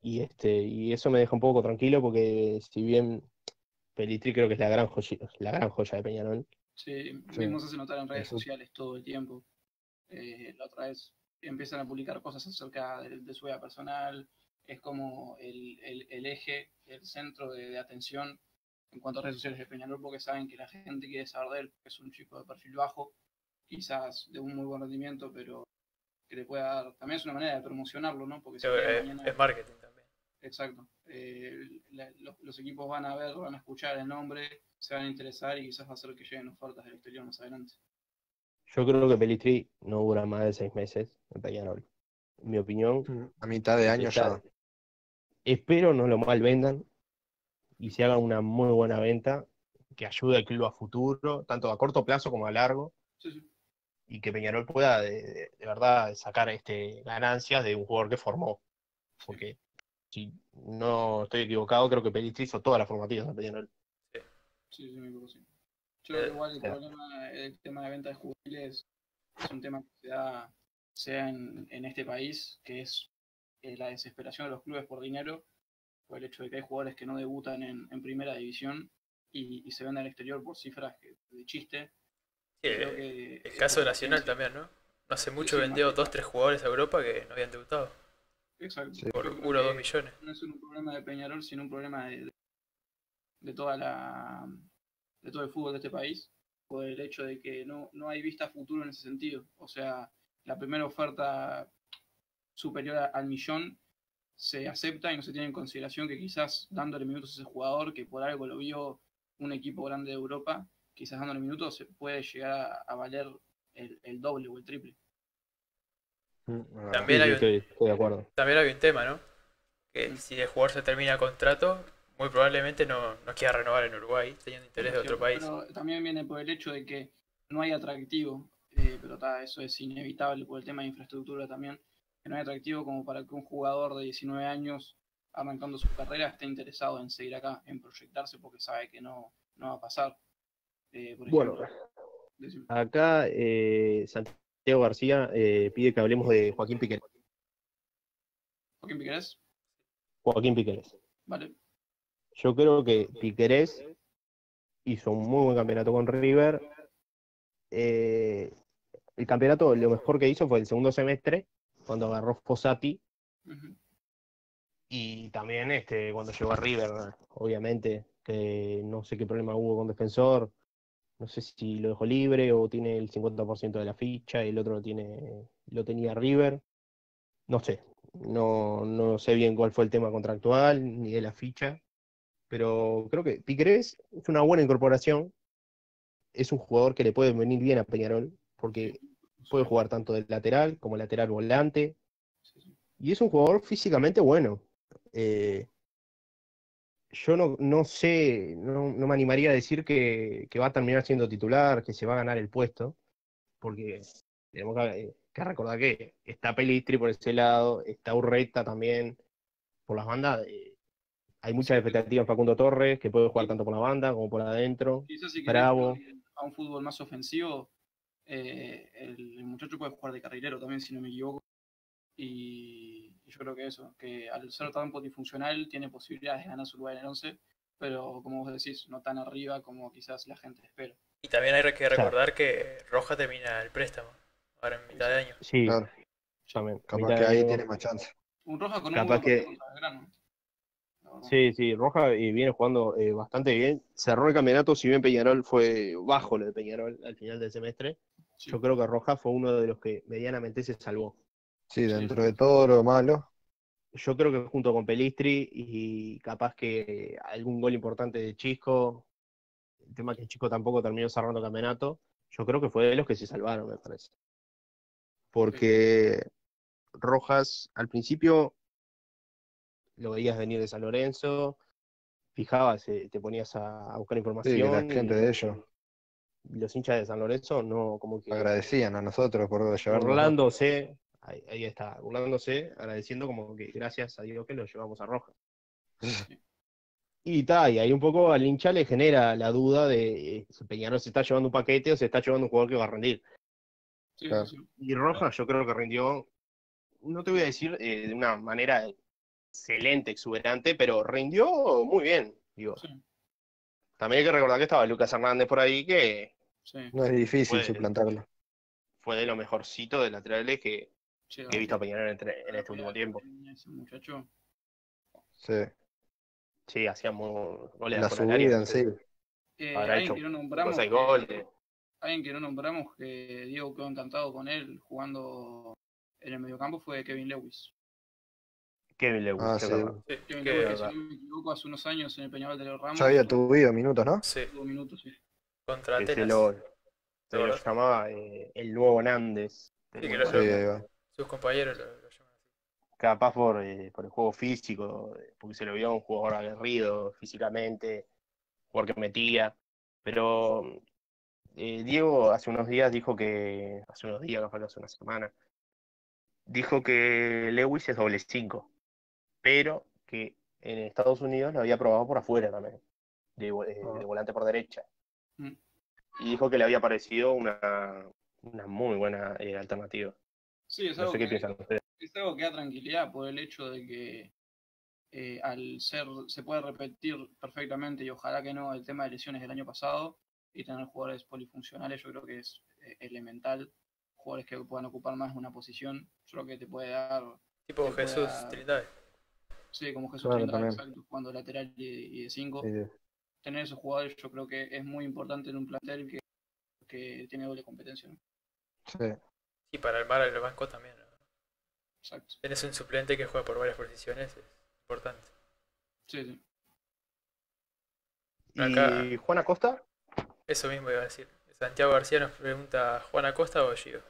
y, este, y eso me deja un poco tranquilo, porque si bien Pelistri creo que es la gran joya, la gran joya de Peñarol, Sí, Sí. mismo se hace notar en redes Eso. sociales todo el tiempo. Eh, la otra vez empiezan a publicar cosas acerca de, de su vida personal. Es como el, el- el eje, el centro de, de atención en cuanto a redes sociales de Peñarol, porque saben que la gente quiere saber de él, que es un chico de perfil bajo, quizás de un muy buen rendimiento, pero que le pueda dar. También es una manera de promocionarlo, ¿no? Porque si de Eh, mañana- es marketing también. Exacto. Eh, la- los, los equipos van a ver, van a escuchar el nombre, se van a interesar y quizás va a hacer que lleguen ofertas del exterior más adelante. yo creo que Pelistri no dura más de seis meses en Peñarol. En mi opinión, A mitad de año Está- ya. Espero no lo mal vendan y se haga una muy buena venta que ayude al club a futuro, tanto a corto plazo como a largo, Sí, sí. Y que Peñarol pueda de, de- de verdad sacar este, ganancias de un jugador que formó. Porque si no estoy equivocado, creo que Pelistri hizo todas las formativas de Peñarol. Sí, sí, me acuerdo, sí. Yo creo que Eh, igual el claro. problema del tema de venta de juveniles es un tema que se da, se da en, en este país, que es eh, la desesperación de los clubes por dinero, por el hecho de que hay jugadores que no debutan en, en primera división y, y se venden al exterior por cifras que- de chiste. Sí, eh, que el caso Nacional también, ¿no? No hace mucho sí, vendió más- dos, tres jugadores a Europa que no habían debutado. Exacto. Sí. Por Yo creo uno o dos que- millones. no es un problema de Peñarol, sino un problema de, de toda la de todo el fútbol de este país, por el hecho de que no, no hay vista futuro en ese sentido. O sea, la primera oferta superior al millón se acepta y no se tiene en consideración que quizás dándole minutos a ese jugador, que por algo lo vio un equipo grande de Europa, quizás dándole minutos se puede llegar a, a valer el, el doble o el triple. Mm, También sí, hay un- estoy, estoy de acuerdo. También hay un tema, ¿no? Que si el jugador se termina contrato, muy probablemente no, no quiera renovar en Uruguay, teniendo interés de otro país. Pero también viene por el hecho de que no hay atractivo, eh, pero ta, eso es inevitable por el tema de infraestructura también, que no hay atractivo como para que un jugador de 19 años arrancando su carrera esté interesado en seguir acá, en proyectarse porque sabe que no, no va a pasar. Eh, por Bueno, ejemplo, acá eh, Santiago García eh, pide que hablemos de Joaquín Piqueres. Joaquín Piquerés, Joaquín Piqueres. vale. Yo creo que Piquerés hizo un muy buen campeonato con River. El campeonato, lo mejor que hizo fue el segundo semestre, cuando agarró Fossati, Ujú. y también este, cuando llegó a River, obviamente, que no sé qué problema hubo con defensor, no sé si lo dejó libre o tiene el 50% de la ficha y el otro lo tiene, lo tenía River. No sé, no, no sé bien cuál fue el tema contractual ni de la ficha, pero creo que Piquerés es una buena incorporación. Es un jugador que le puede venir bien a Peñarol, porque puede jugar tanto de lateral como lateral volante, y es un jugador físicamente bueno. Eh, yo no, no sé, no, no me animaría a decir que, que va a terminar siendo titular, que se va a ganar el puesto, porque tenemos que, que recordar que está Pelistri por ese lado, está Urreta también por las bandas. eh, hay muchas expectativas en Facundo Torres, que puede jugar tanto por la banda como por adentro. Quizás si querés Bravo. jugar a un fútbol más ofensivo, eh, el, el muchacho puede jugar de carrilero también, si no me equivoco. Y, y yo creo que eso, que al ser tan polifuncional tiene posibilidades de ganar su lugar en el 11, pero como vos decís, no tan arriba como quizás la gente espera. Y también hay que recordar que Roja termina el préstamo, ahora en mitad de año. Sí, Claro, también. capaz que ahí año. tiene más chance. Un Roja con un Capaz buen que- verdad. Sí, sí, Roja eh, viene jugando eh, bastante bien. Cerró el campeonato, si bien Peñarol fue bajo lo de Peñarol al final del semestre. Sí. Yo creo que Roja fue uno de los que medianamente se salvó. Sí, dentro de todo lo malo, Yo creo que junto con Pelistri y capaz que algún gol importante de Chisco, el tema que Chisco tampoco terminó cerrando campeonato, yo creo que fue de los que se salvaron, me parece. Porque Rojas al principio lo veías venir de San Lorenzo, fijabas, eh, te ponías a, buscar sí, información. la gente y- de ellos los hinchas de San Lorenzo no, como que agradecían a nosotros por llevarnos. burlándose, ahí, ahí está, burlándose, agradeciendo como que gracias a Dios que lo llevamos a Rojas. Y ta, y ahí un poco al hincha le genera la duda de eh, si Peñarol se está llevando un paquete o se está llevando un jugador que va a rendir. Sí, Claro. sí, sí. Y Rojas yo creo que rindió, no te voy a decir eh, de una manera excelente, exuberante, pero rindió muy bien. Digo. Sí. También hay que recordar que estaba Lucas Hernández por ahí, que Sí, No es difícil Puede. suplantarlo. fue de lo mejorcito de laterales que, sí, que he visto a Peñarol en, en este último tiempo. Ese muchacho. Sí. Sí, hacía muy goles La subida en sí. Eh, alguien hecho que no nombramos. que-. Alguien que no nombramos que Diego quedó encantado con él jugando en el mediocampo fue Kevin Lewis. Kevin Lewis, Ah, sí. Kevin Lewis, que si no me equivoco, hace unos años en el Peñarol de los Ramos. Ya había tuvido minutos, ¿no? sí, tuvo minutos, sí. contra se Atenas. lo, se lo ¿verdad? llamaba eh, el nuevo Nández. Sí, que lo-. Sus compañeros lo, lo llaman así. Capaz por, eh, por el juego físico, eh, porque se lo vio un jugador aguerrido físicamente, jugador que metía. Pero eh, Diego hace unos días dijo que, hace unos días, capaz que hace una semana, dijo que Lewis es doble 5, pero que en Estados Unidos lo había probado por afuera también, de, Ah. de volante por derecha. Mm. Y dijo que le había parecido una, una muy buena eh, alternativa. Sí, es No algo, sé que, piensan ustedes. es algo que da tranquilidad por el hecho de que eh, al ser, se puede repetir perfectamente y ojalá que no el tema de lesiones del año pasado y tener jugadores polifuncionales, yo creo que es eh, elemental. Jugadores que puedan ocupar más de una posición, yo creo que te puede dar Tipo Jesús Trindade. Sí, como Jesús Claro, Trindade, exacto, jugando lateral y, y de 5. Sí, sí. Tener esos jugadores yo creo que es muy importante en un plantel que, que tiene doble competencia. ¿no? Sí. Y para armar el banco también. ¿no? Exacto. Tenés un suplente que juega por varias posiciones, es importante. Sí, sí. Acá- ¿Y Juan Acosta? Eso mismo iba a decir. Santiago García nos pregunta, ¿Juan Acosta o Gio?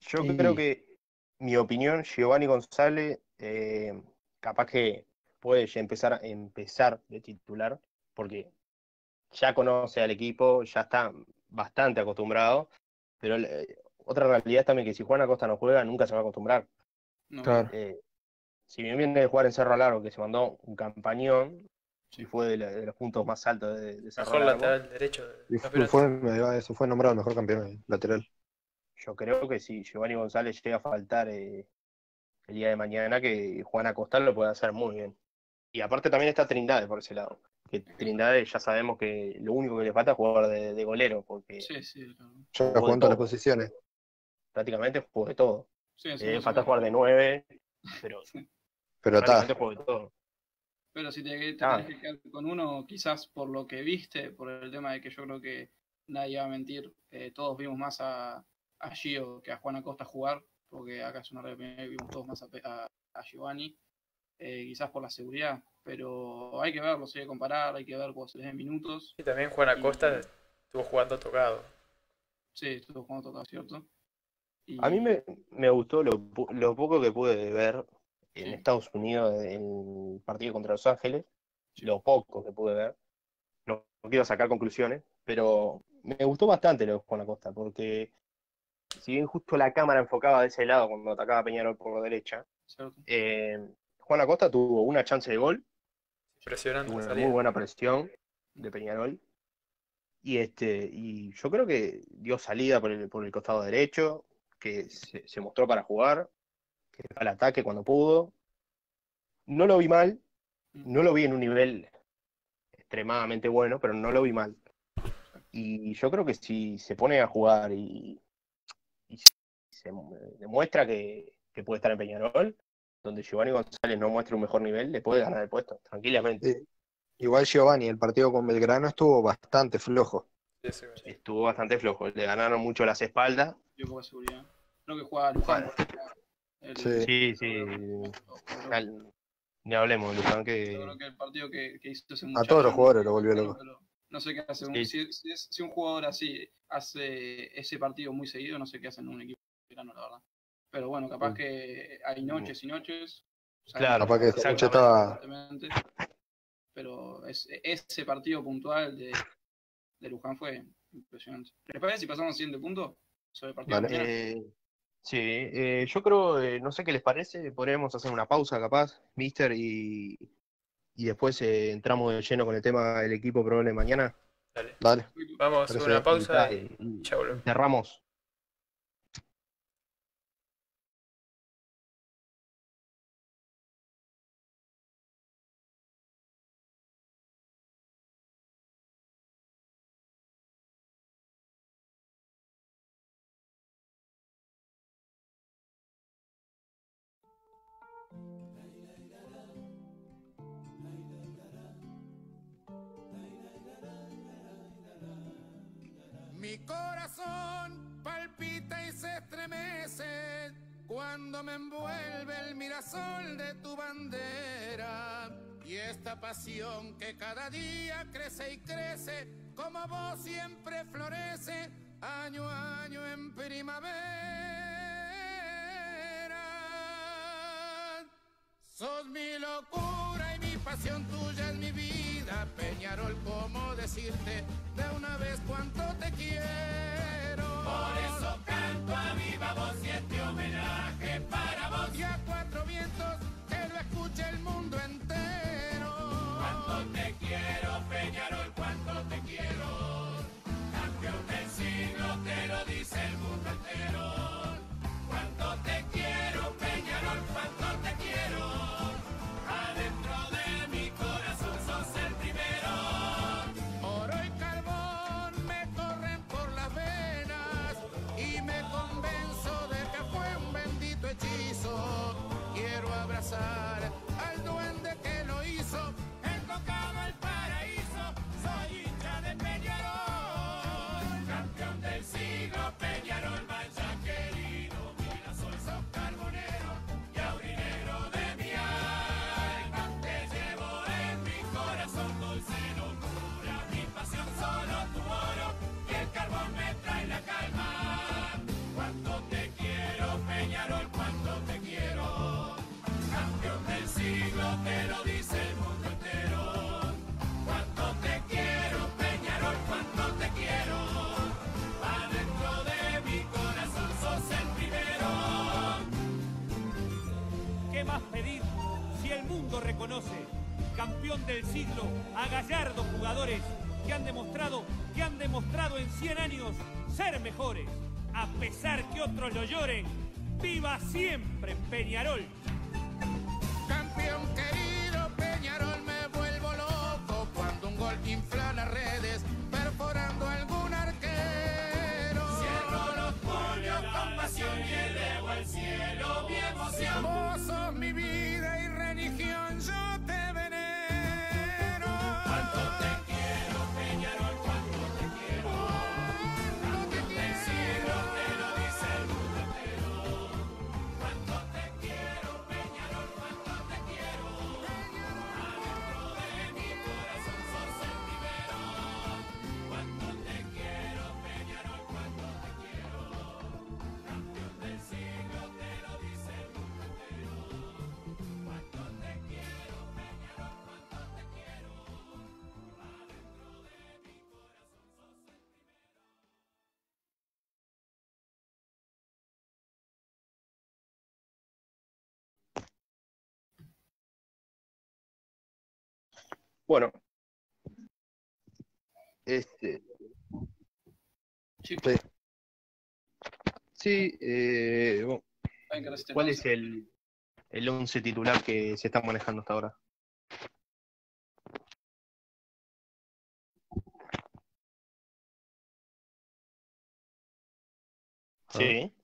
Yo Y- creo que, mi opinión, Giovanni González, eh, capaz que puede ya empezar, a- empezar de titular, porque ya conoce al equipo, ya está bastante acostumbrado, pero eh, otra realidad es también que si Juan Acosta no juega, nunca se va a acostumbrar. No, Claro. Eh, si bien viene de jugar en Cerro Largo, que se mandó un campañón, Sí. y fue de, la- de los puntos más altos de, de Cerro Mejor Largo, lateral derecho fue, eso fue nombrado el mejor campeón eh, lateral. yo creo que si Giovanni González llega a faltar eh, el día de mañana, que Juan Acosta lo puede hacer muy bien. Y aparte también está Trindade por ese lado. Que Trindade ya sabemos que lo único que le falta es jugar de, de golero, porque Sí, sí, claro. Ya Jugó en todas las posiciones. prácticamente jugó de todo. Sí, sí, Le sí, falta sí. jugar de nueve, pero Pero está. prácticamente jugó de todo. Pero si te, te Ah. tenés que quedar con uno, quizás por lo que viste, por el tema de que yo creo que nadie va a mentir, eh, todos vimos más a, a Gio que a Juan Acosta jugar, porque acá es una realidad que vimos todos más a, Pe- a, a Giovanni, eh, quizás por la seguridad, pero hay que verlo, hay que comparar, hay que ver cuando se les den minutos. Y también Juan Acosta estuvo jugando tocado. Sí, estuvo jugando todo, ¿cierto? Y- A mí me, me gustó lo, lo poco que pude ver en Sí. Estados Unidos en el partido contra Los Ángeles, Sí. lo poco que pude ver. No, no quiero sacar conclusiones, pero me gustó bastante lo de Juan Acosta, porque si bien justo la cámara enfocaba de ese lado cuando atacaba a Peñarol por la derecha, eh, Juan Acosta tuvo una chance de gol, La una salida. muy buena presión de Peñarol. Y este, y yo creo que dio salida por el, por el costado derecho, que se, se mostró para jugar, que fue al ataque cuando pudo. No lo vi mal, no lo vi en un nivel extremadamente bueno, pero no lo vi mal. Y yo creo que si se pone a jugar y, y se demuestra que, que puede estar en Peñarol, donde Giovanni González no muestra un mejor nivel, le puede ganar el puesto, tranquilamente. Igual Giovanni, el partido con Belgrano estuvo bastante flojo. Sí, sí, sí. Estuvo bastante flojo, le ganaron mucho las espaldas. Dio poca seguridad. Creo que juega Luján. El- Sí. Sí. Al- Ni hablemos, Luján, Yo que creo que el partido que, que hizo ese A todos los jugadores lo volvió loco. No sé qué hace. un- si, si es- si un jugador así hace ese partido muy seguido, no sé qué hace en un equipo verano, la verdad. Pero bueno, capaz que hay noches y noches. Claro, Capaz que exactamente. Samucha estaba. Pero es, ese partido puntual de, de Luján fue impresionante. ¿Les parece si pasamos al siguiente punto? Sobre el partido mañana? Eh, sí, eh, yo creo, eh, no sé qué les parece, podríamos hacer una pausa capaz, Mister, y, y después eh, entramos de lleno con el tema del equipo probable mañana. Dale. Dale. Vamos a Parece una pausa Y, y y ya volvemos. cerramos. Corazón palpita y se estremece cuando me envuelve el mirasol de tu bandera. Y esta pasión que cada día crece y crece, como vos siempre florece, año a año en primavera. Sos mi locura y mi pasión tuya es mi vida, Peñarol, ¿cómo decirte vez cuánto te quiero? Si el mundo reconoce campeón del siglo a gallardos jugadores que han demostrado que han demostrado en 100 años ser mejores a pesar que otros lo lloren viva siempre Peñarol. Al cielo mi emoción. Vos sos mi vida Bueno. Este, Chicos, sí, eh, bueno, ¿saben qué resiste ¿cuál es el, el once titular que se está manejando hasta ahora? Sí.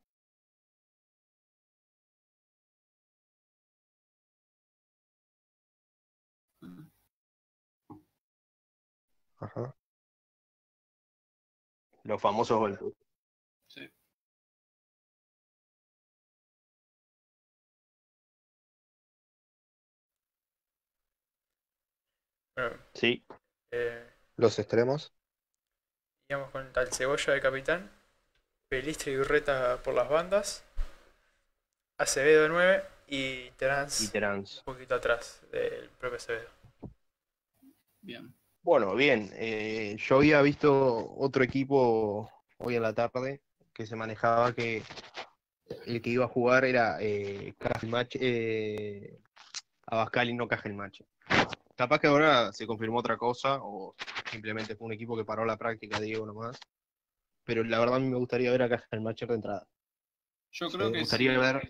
Ajá. Los famosos. Sí. Bueno, Sí. eh, Los extremos. íbamos con tal Cebolla de capitán, Pelistri y Urreta por las bandas, Acevedo de 9 y Terán Y Terans. un poquito atrás del propio Acevedo. Bien. Bueno, bien. eh, yo había visto otro equipo hoy en la tarde que se manejaba que el que iba a jugar era eh, Cajelmache, eh, Abascal y no Cajelmache. Capaz que ahora se confirmó otra cosa o simplemente fue un equipo que paró la práctica, Diego nomás. Pero la verdad a mí me gustaría ver a Cajelmache de entrada. Yo creo que gustaría si, ver-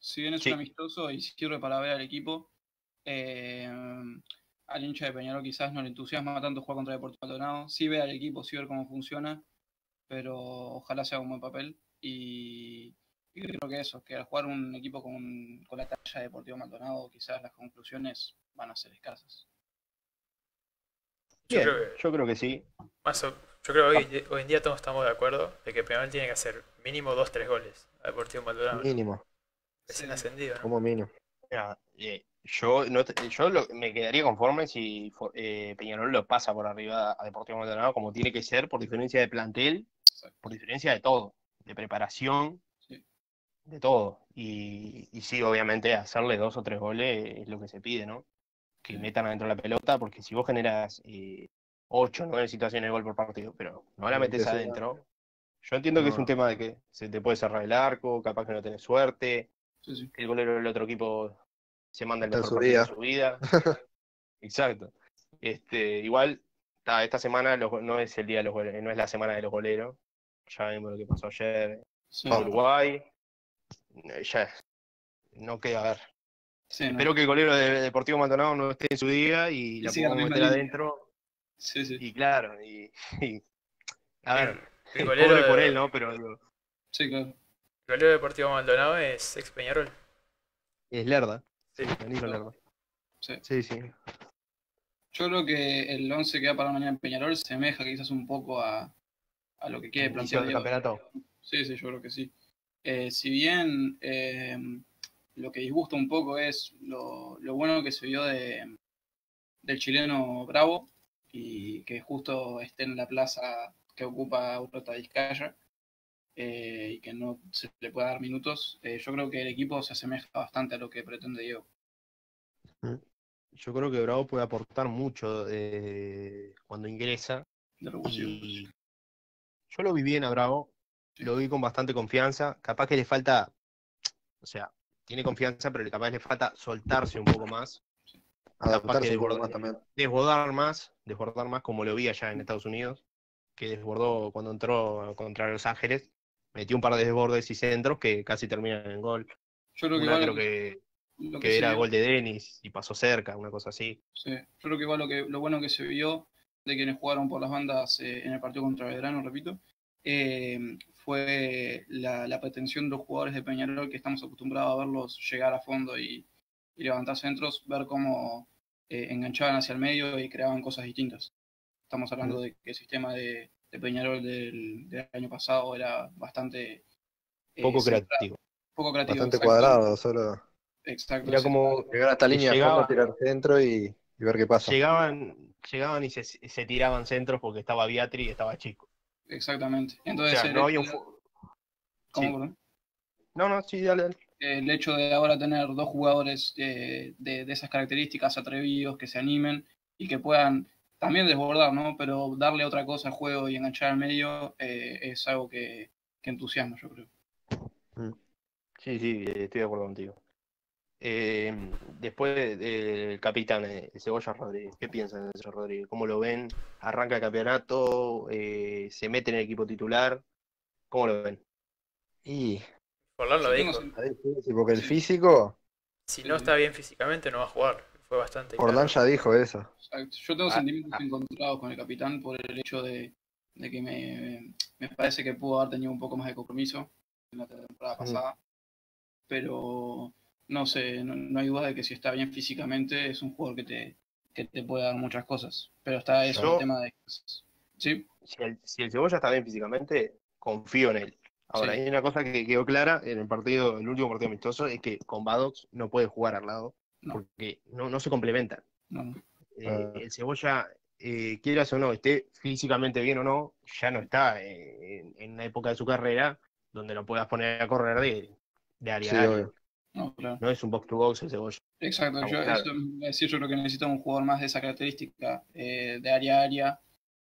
si bien es Sí. un amistoso y sirve para ver al equipo, eh, al hincha de Peñarol quizás no le entusiasma tanto jugar contra Deportivo Maldonado. Sí ve al equipo, sí ver cómo funciona, pero ojalá sea un buen papel. Y, y creo que eso, que al jugar un equipo con, con la talla de Deportivo Maldonado, quizás las conclusiones van a ser escasas. Yo Bien, creo que- yo creo que sí. Más o- yo creo que hoy, hoy en día todos estamos de acuerdo de que Peñarol tiene que hacer mínimo 2-3 goles a Deportivo Maldonado. Mínimo, Recién ascendido, ¿no? como mínimo. Mira, eh, yo no te- yo lo- me quedaría conforme si eh, Peñarol lo pasa por arriba a Deportivo Maldonado como tiene que ser, por diferencia de plantel, por diferencia de todo, de preparación, Sí. de todo. Y, y sí, obviamente, hacerle dos o tres goles es lo que se pide, ¿no? Que Sí. metan adentro de la pelota, porque si vos generas eh, ocho, nueve situaciones de gol por partido, pero no la metes adentro. Yo entiendo que es un tema de que se te puede cerrar el arco, capaz que no tenés suerte, Sí, sí. el golero del otro equipo se manda el mejor su partido día. de su vida. Exacto. Este, igual, ta, esta semana los- no es el día de los goleros, no es la semana de los goleros. Ya vimos lo que pasó ayer Sí, en Uruguay. Eh, Ya no queda a ver. sí, no. Espero que el golero de Deportivo Maldonado no esté en su día y la podamos meter adentro. sí, sí. Y claro, y, y- a ver, El golero, pobre por él, ¿no? Pero digo, Sí, claro. El golero Deportivo Maldonado es ex Peñarol. es Lerda. Sí. Danilo Lerda. Sí. Sí, sí. Yo creo que el 11 que va para mañana en Peñarol semeja quizás un poco a, a lo que quiere plantear Diego. campeonato. Sí, sí, yo creo que sí. Eh, si bien eh, lo que disgusta un poco es lo, lo bueno que se vio de, del chileno Bravo y que justo esté en la plaza que ocupa Urreta Vizcaya eh, y que no se le pueda dar minutos, eh, yo creo que el equipo se asemeja bastante a lo que pretende Diego. Yo creo que Bravo puede aportar mucho eh, cuando ingresa. De revulsivo. Y yo lo vi bien a Bravo, Sí. lo vi con bastante confianza. Capaz que le falta, o sea, tiene confianza, pero capaz le falta soltarse un poco más. Adaptarse que un poco desbordar- más también. desbordar más, desbordar más como lo vi allá en Estados Unidos, que desbordó cuando entró contra Los Ángeles, metió un par de desbordes y centros que casi terminan en gol. Yo creo que Una igual creo que, lo que se era gol de Denis y pasó cerca, una cosa así. Sí, yo creo que igual lo, que, lo bueno que se vio de quienes jugaron por las bandas eh, en el partido contra Belgrano, repito, eh, fue la, la pretensión de los jugadores de Peñarol que estamos acostumbrados a verlos llegar a fondo y, y levantar centros, ver cómo eh, enganchaban hacia el medio y creaban cosas distintas. Estamos hablando de que el sistema de, de Peñarol del, del año pasado era bastante... eh, Poco centrado, creativo. Poco creativo. Bastante exacto. cuadrado, solo Exacto. Era como llegar a esta Y línea de llegaba- tirar centro y, y ver qué pasa. llegaban, llegaban y se, se tiraban centros porque estaba Beatri y estaba chico. Exactamente. O Entonces, sea, el no había un... ¿cómo, sí. perdón? No, no, sí, dale, dale. el hecho de ahora tener dos jugadores eh, de, de esas características atrevidos, que se animen y que puedan también desbordar, ¿no? Pero darle otra cosa al juego y enganchar al medio eh, es algo que, que entusiasma, yo creo. Sí, sí, eh, estoy de acuerdo contigo. Eh, después del capitán, eh, Cebolla Rodríguez, ¿qué piensan de Cebolla Rodríguez? ¿Cómo lo ven? ¿Arranca el campeonato? Eh, ¿Se mete en el equipo titular? ¿Cómo lo ven? Y Forlán lo Yo dijo. sí, porque el físico, Si no está bien físicamente, no va a jugar. Fue bastante claro. ya dijo eso. Exacto. Yo tengo Ah, sentimientos ah. encontrados con el capitán por el hecho de, de que me, me parece que pudo haber tenido un poco más de compromiso en la temporada Mm. pasada. Pero no sé, no, no hay duda de que si está bien físicamente es un jugador que te, que te puede dar muchas cosas. Pero está eso, Yo- el tema de... Sí, Si el, si el Cebolla está bien físicamente, confío en él. Ahora, Sí. hay una cosa que quedó clara en el partido, el último partido amistoso, es que con Badox no puede jugar al lado, No. porque no, no se complementan. no. Eh, Ah. el Cebolla, eh, quieras o no, esté físicamente bien o no, ya no está eh, en, en una época de su carrera donde lo puedas poner a correr de, de área Sí, a área. no, claro. No es un box to box el Cebolla. Exacto, yo, eso iba a decir, yo creo que necesita un jugador más de esa característica, eh, de área a área,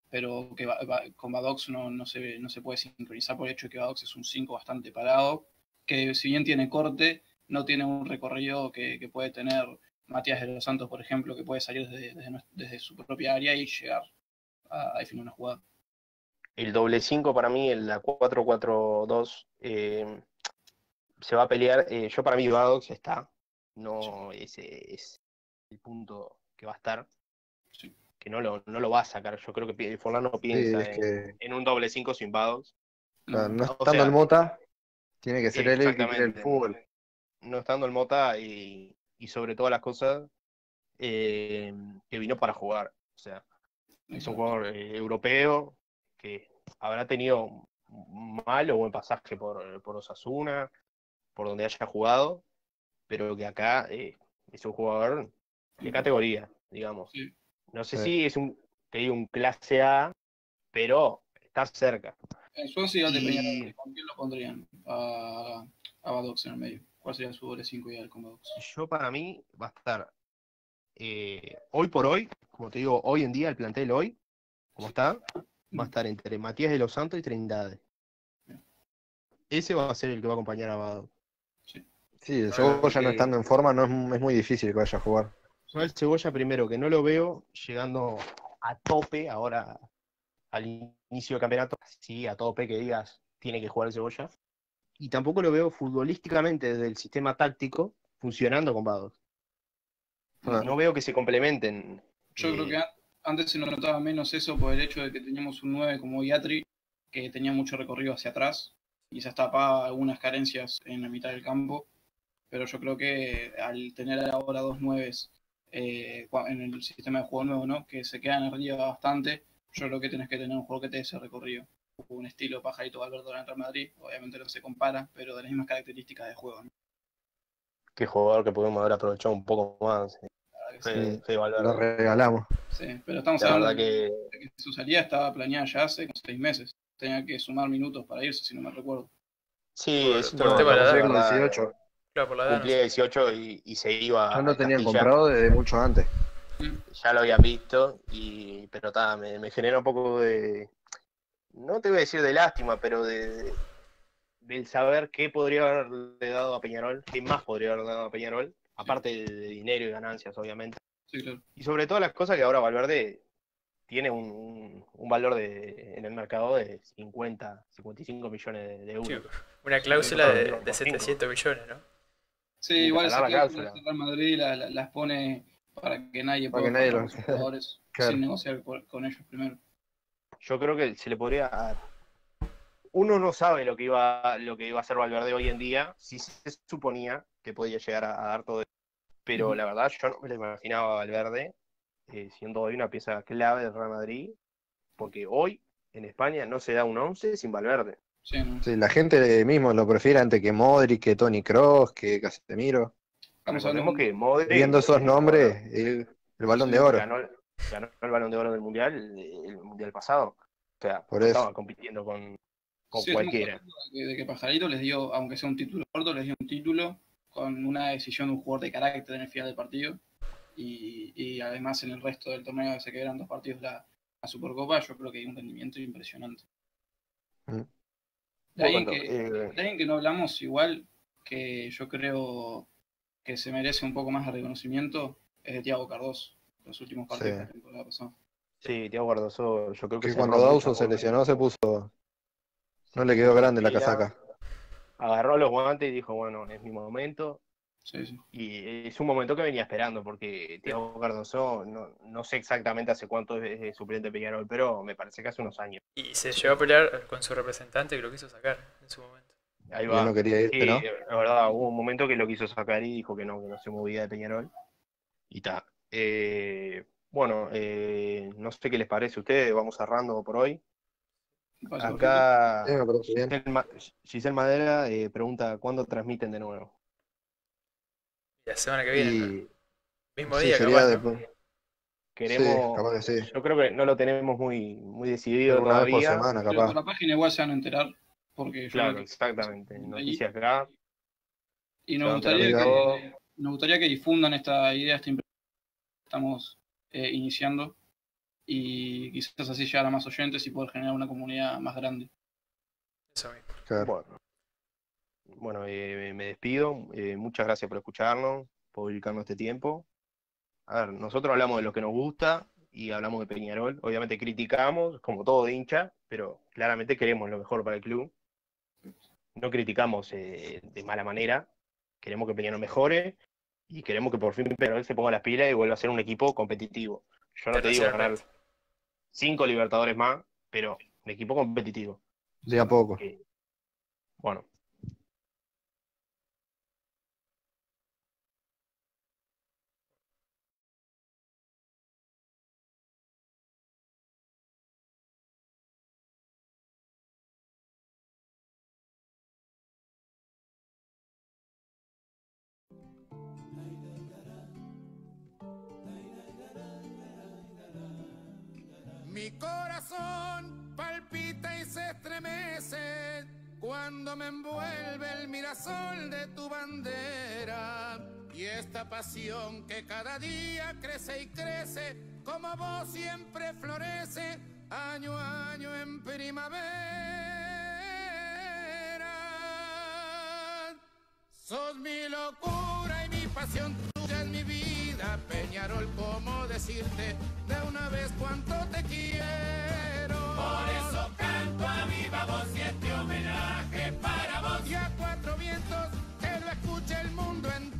pero que va- va- con Badox no, no, se, no se puede sincronizar por el hecho de que Badox es un 5 bastante parado, que si bien tiene corte, no tiene un recorrido que, que puede tener Matías de los Santos, por ejemplo, que puede salir desde, desde, su propia área y llegar a, a definir una jugada. El doble 5 para mí, el la 4-4-2, eh, se va a pelear. eh, yo para mí Badox está. No ese es el punto que va a estar. Sí. Que no lo, no lo va a sacar. Yo creo que Forlán no Sí, piensa es en, que en un doble 5 sin Badox. no o estando sea- el Mota, tiene que ser él el que el fútbol. No estando el Mota y, y sobre todas las cosas eh, que vino para jugar. O sea, es un jugador eh, europeo que habrá tenido un mal o buen pasaje por, por Osasuna, por donde haya jugado, pero que acá eh, es un jugador de categoría, digamos. Sí. No sé Sí. si es un, te digo, un clase A, pero está cerca. En su ansiedad de Y- ¿con quién lo pondrían a, a Badox en el medio? ¿Cuál sería su doble 5 ideal Badox? Yo para mí va a estar eh, hoy por hoy, como te digo, hoy en día, el plantel hoy, como está, va a estar entre Matías de los Santos y Trindade. Ese va a ser el que va a acompañar a Bado. Sí, el Cebolla no estando en forma no es, es muy difícil que vaya a jugar. Yo el Cebolla primero, que no lo veo llegando a tope ahora al inicio del campeonato, sí, a tope que digas, tiene que jugar el Cebolla. Y tampoco lo veo futbolísticamente desde el sistema táctico funcionando con Bados. Ah. No veo que se complementen. Yo Eh, creo que an- antes se nos notaba menos eso por el hecho de que teníamos un 9 como Iatri, que tenía mucho recorrido hacia atrás, quizás tapaba algunas carencias en la mitad del campo, pero yo creo que al tener ahora dos 9 eh, en el sistema de juego nuevo, ¿no? que se quedan arriba bastante, yo creo que tenés que tener un juego que te dé ese recorrido. Un estilo pajarito Valverde en el Real Madrid, obviamente no se compara, pero de las mismas características de juego. ¿no? Qué jugador que pudimos haber aprovechado un poco más. eh, La verdad que Fede, sí. Valverde. Lo regalamos. Sí, pero estamos La hablando verdad que de que su salida estaba planeada ya hace seis meses. Tenía que sumar minutos para irse, si no me recuerdo. sí, es por el una tema de la cosa edad. Con verdad, 18. Claro, por la edad. no Cumplía sé. 18 y, y se iba. Ya lo tenían comprado desde mucho antes. Ya lo habían visto, y pero ta, me, me genera un poco de. No te voy a decir de lástima, pero de, de- del saber qué podría haberle dado a Peñarol, qué más podría haber dado a Peñarol, aparte de, de dinero y ganancias, obviamente. Sí, claro. Y sobre todas las cosas que ahora Valverde tiene un, un- un valor de, en el mercado de 50, 55 millones de, de euros. Sí, una cláusula de, de cinco. 700 millones, ¿no? Sí, Sí, igual esa la cláusula Real Madrid la- la- las pone para que nadie Para pueda que nadie comprar lo- a sus jugadores Claro. sin negociar con ellos primero. Yo creo que se le podría dar. Uno no sabe lo que iba, lo que iba a hacer Valverde hoy en día, si se suponía que podía llegar a, a dar todo eso. Pero la verdad, yo no me lo imaginaba a Valverde eh, siendo hoy una pieza clave del Real Madrid, porque hoy en España no se da un 11 sin Valverde. Sí, ¿no? Sí, la gente mismo lo prefiere antes que Modric, que Tony Kroos, que Casemiro. Estamos Recordemos hablando que Modric, Viendo esos nombres, el, el balón de oro. ganó, ganó el balón de oro del mundial, el, el mundial pasado. O sea, Por eso. estaba compitiendo con, con Sí, cualquiera. de que, de que Pajarito les dio, aunque sea un título corto, les dio un título con una decisión de un jugador de carácter en el final del partido. Y, y además en el resto del torneo se quedaron dos partidos la, la Supercopa, yo creo que hay un rendimiento impresionante. Mm. De alguien, Bueno, que, eh, de alguien que no hablamos igual, que yo creo que se merece un poco más de reconocimiento, es de Thiago Cardoso, los últimos partidos Sí. de la temporada pasada. Sí, Thiago Cardoso, yo creo que Que cuando mucho se lesionó se puso. No le quedó grande la casaca. Agarró los guantes y dijo, bueno, es mi momento. Sí, sí. Y es un momento que venía esperando, porque Thiago Cardoso, no, no sé exactamente hace cuánto es es suplente de Peñarol, pero me parece que hace unos años. Y se llegó a pelear con su representante que lo quiso sacar en su momento. Ahí va. no quería irse, Sí, ¿no? la verdad, hubo un momento que lo quiso sacar y dijo que no, que no se movía de Peñarol. Y está. bueno, eh, no sé qué les parece a ustedes, vamos cerrando por hoy. Acá. Giselle Ma- Giselle Madera eh, pregunta cuándo transmiten de nuevo. La semana que viene, mismo sí, día, sería capaz, ¿no? Queremos, Sí, capaz que sí. yo creo que no lo tenemos muy, muy decidido Una vez por todavía. semana, Pero capaz. por la página igual se van a enterar, porque yo Claro, exactamente. Noticias acá. Y nos gustaría, que, nos gustaría que difundan esta idea, esta impresión estamos eh, iniciando y quizás así llegar a más oyentes y poder generar una comunidad más grande. Eso mismo. Claro. Bueno, bueno eh, me despido. Eh, muchas gracias por escucharnos, por dedicarnos este tiempo. A ver, nosotros hablamos de lo que nos gusta y hablamos de Peñarol. Obviamente criticamos, como todo de hincha, pero claramente queremos lo mejor para el club. No criticamos eh, de mala manera. Queremos que Peñarol mejore y queremos que por fin Peñarol se ponga las pilas y vuelva a ser un equipo competitivo. Yo no te digo ganar cinco Libertadores más, pero un equipo competitivo. De a poco. Que- Bueno, Mi corazón palpita y se estremece cuando me envuelve el mirasol de tu bandera. Y esta pasión que cada día crece y crece, como vos siempre florece, año a año en primavera. Sos mi locura y mi pasión tuya en mi vida, Peñarol, ¿cómo decirte de una vez cuánto te quiero? Por eso canto a viva voz y este homenaje para vos. Y a cuatro vientos que lo escuche el mundo entero.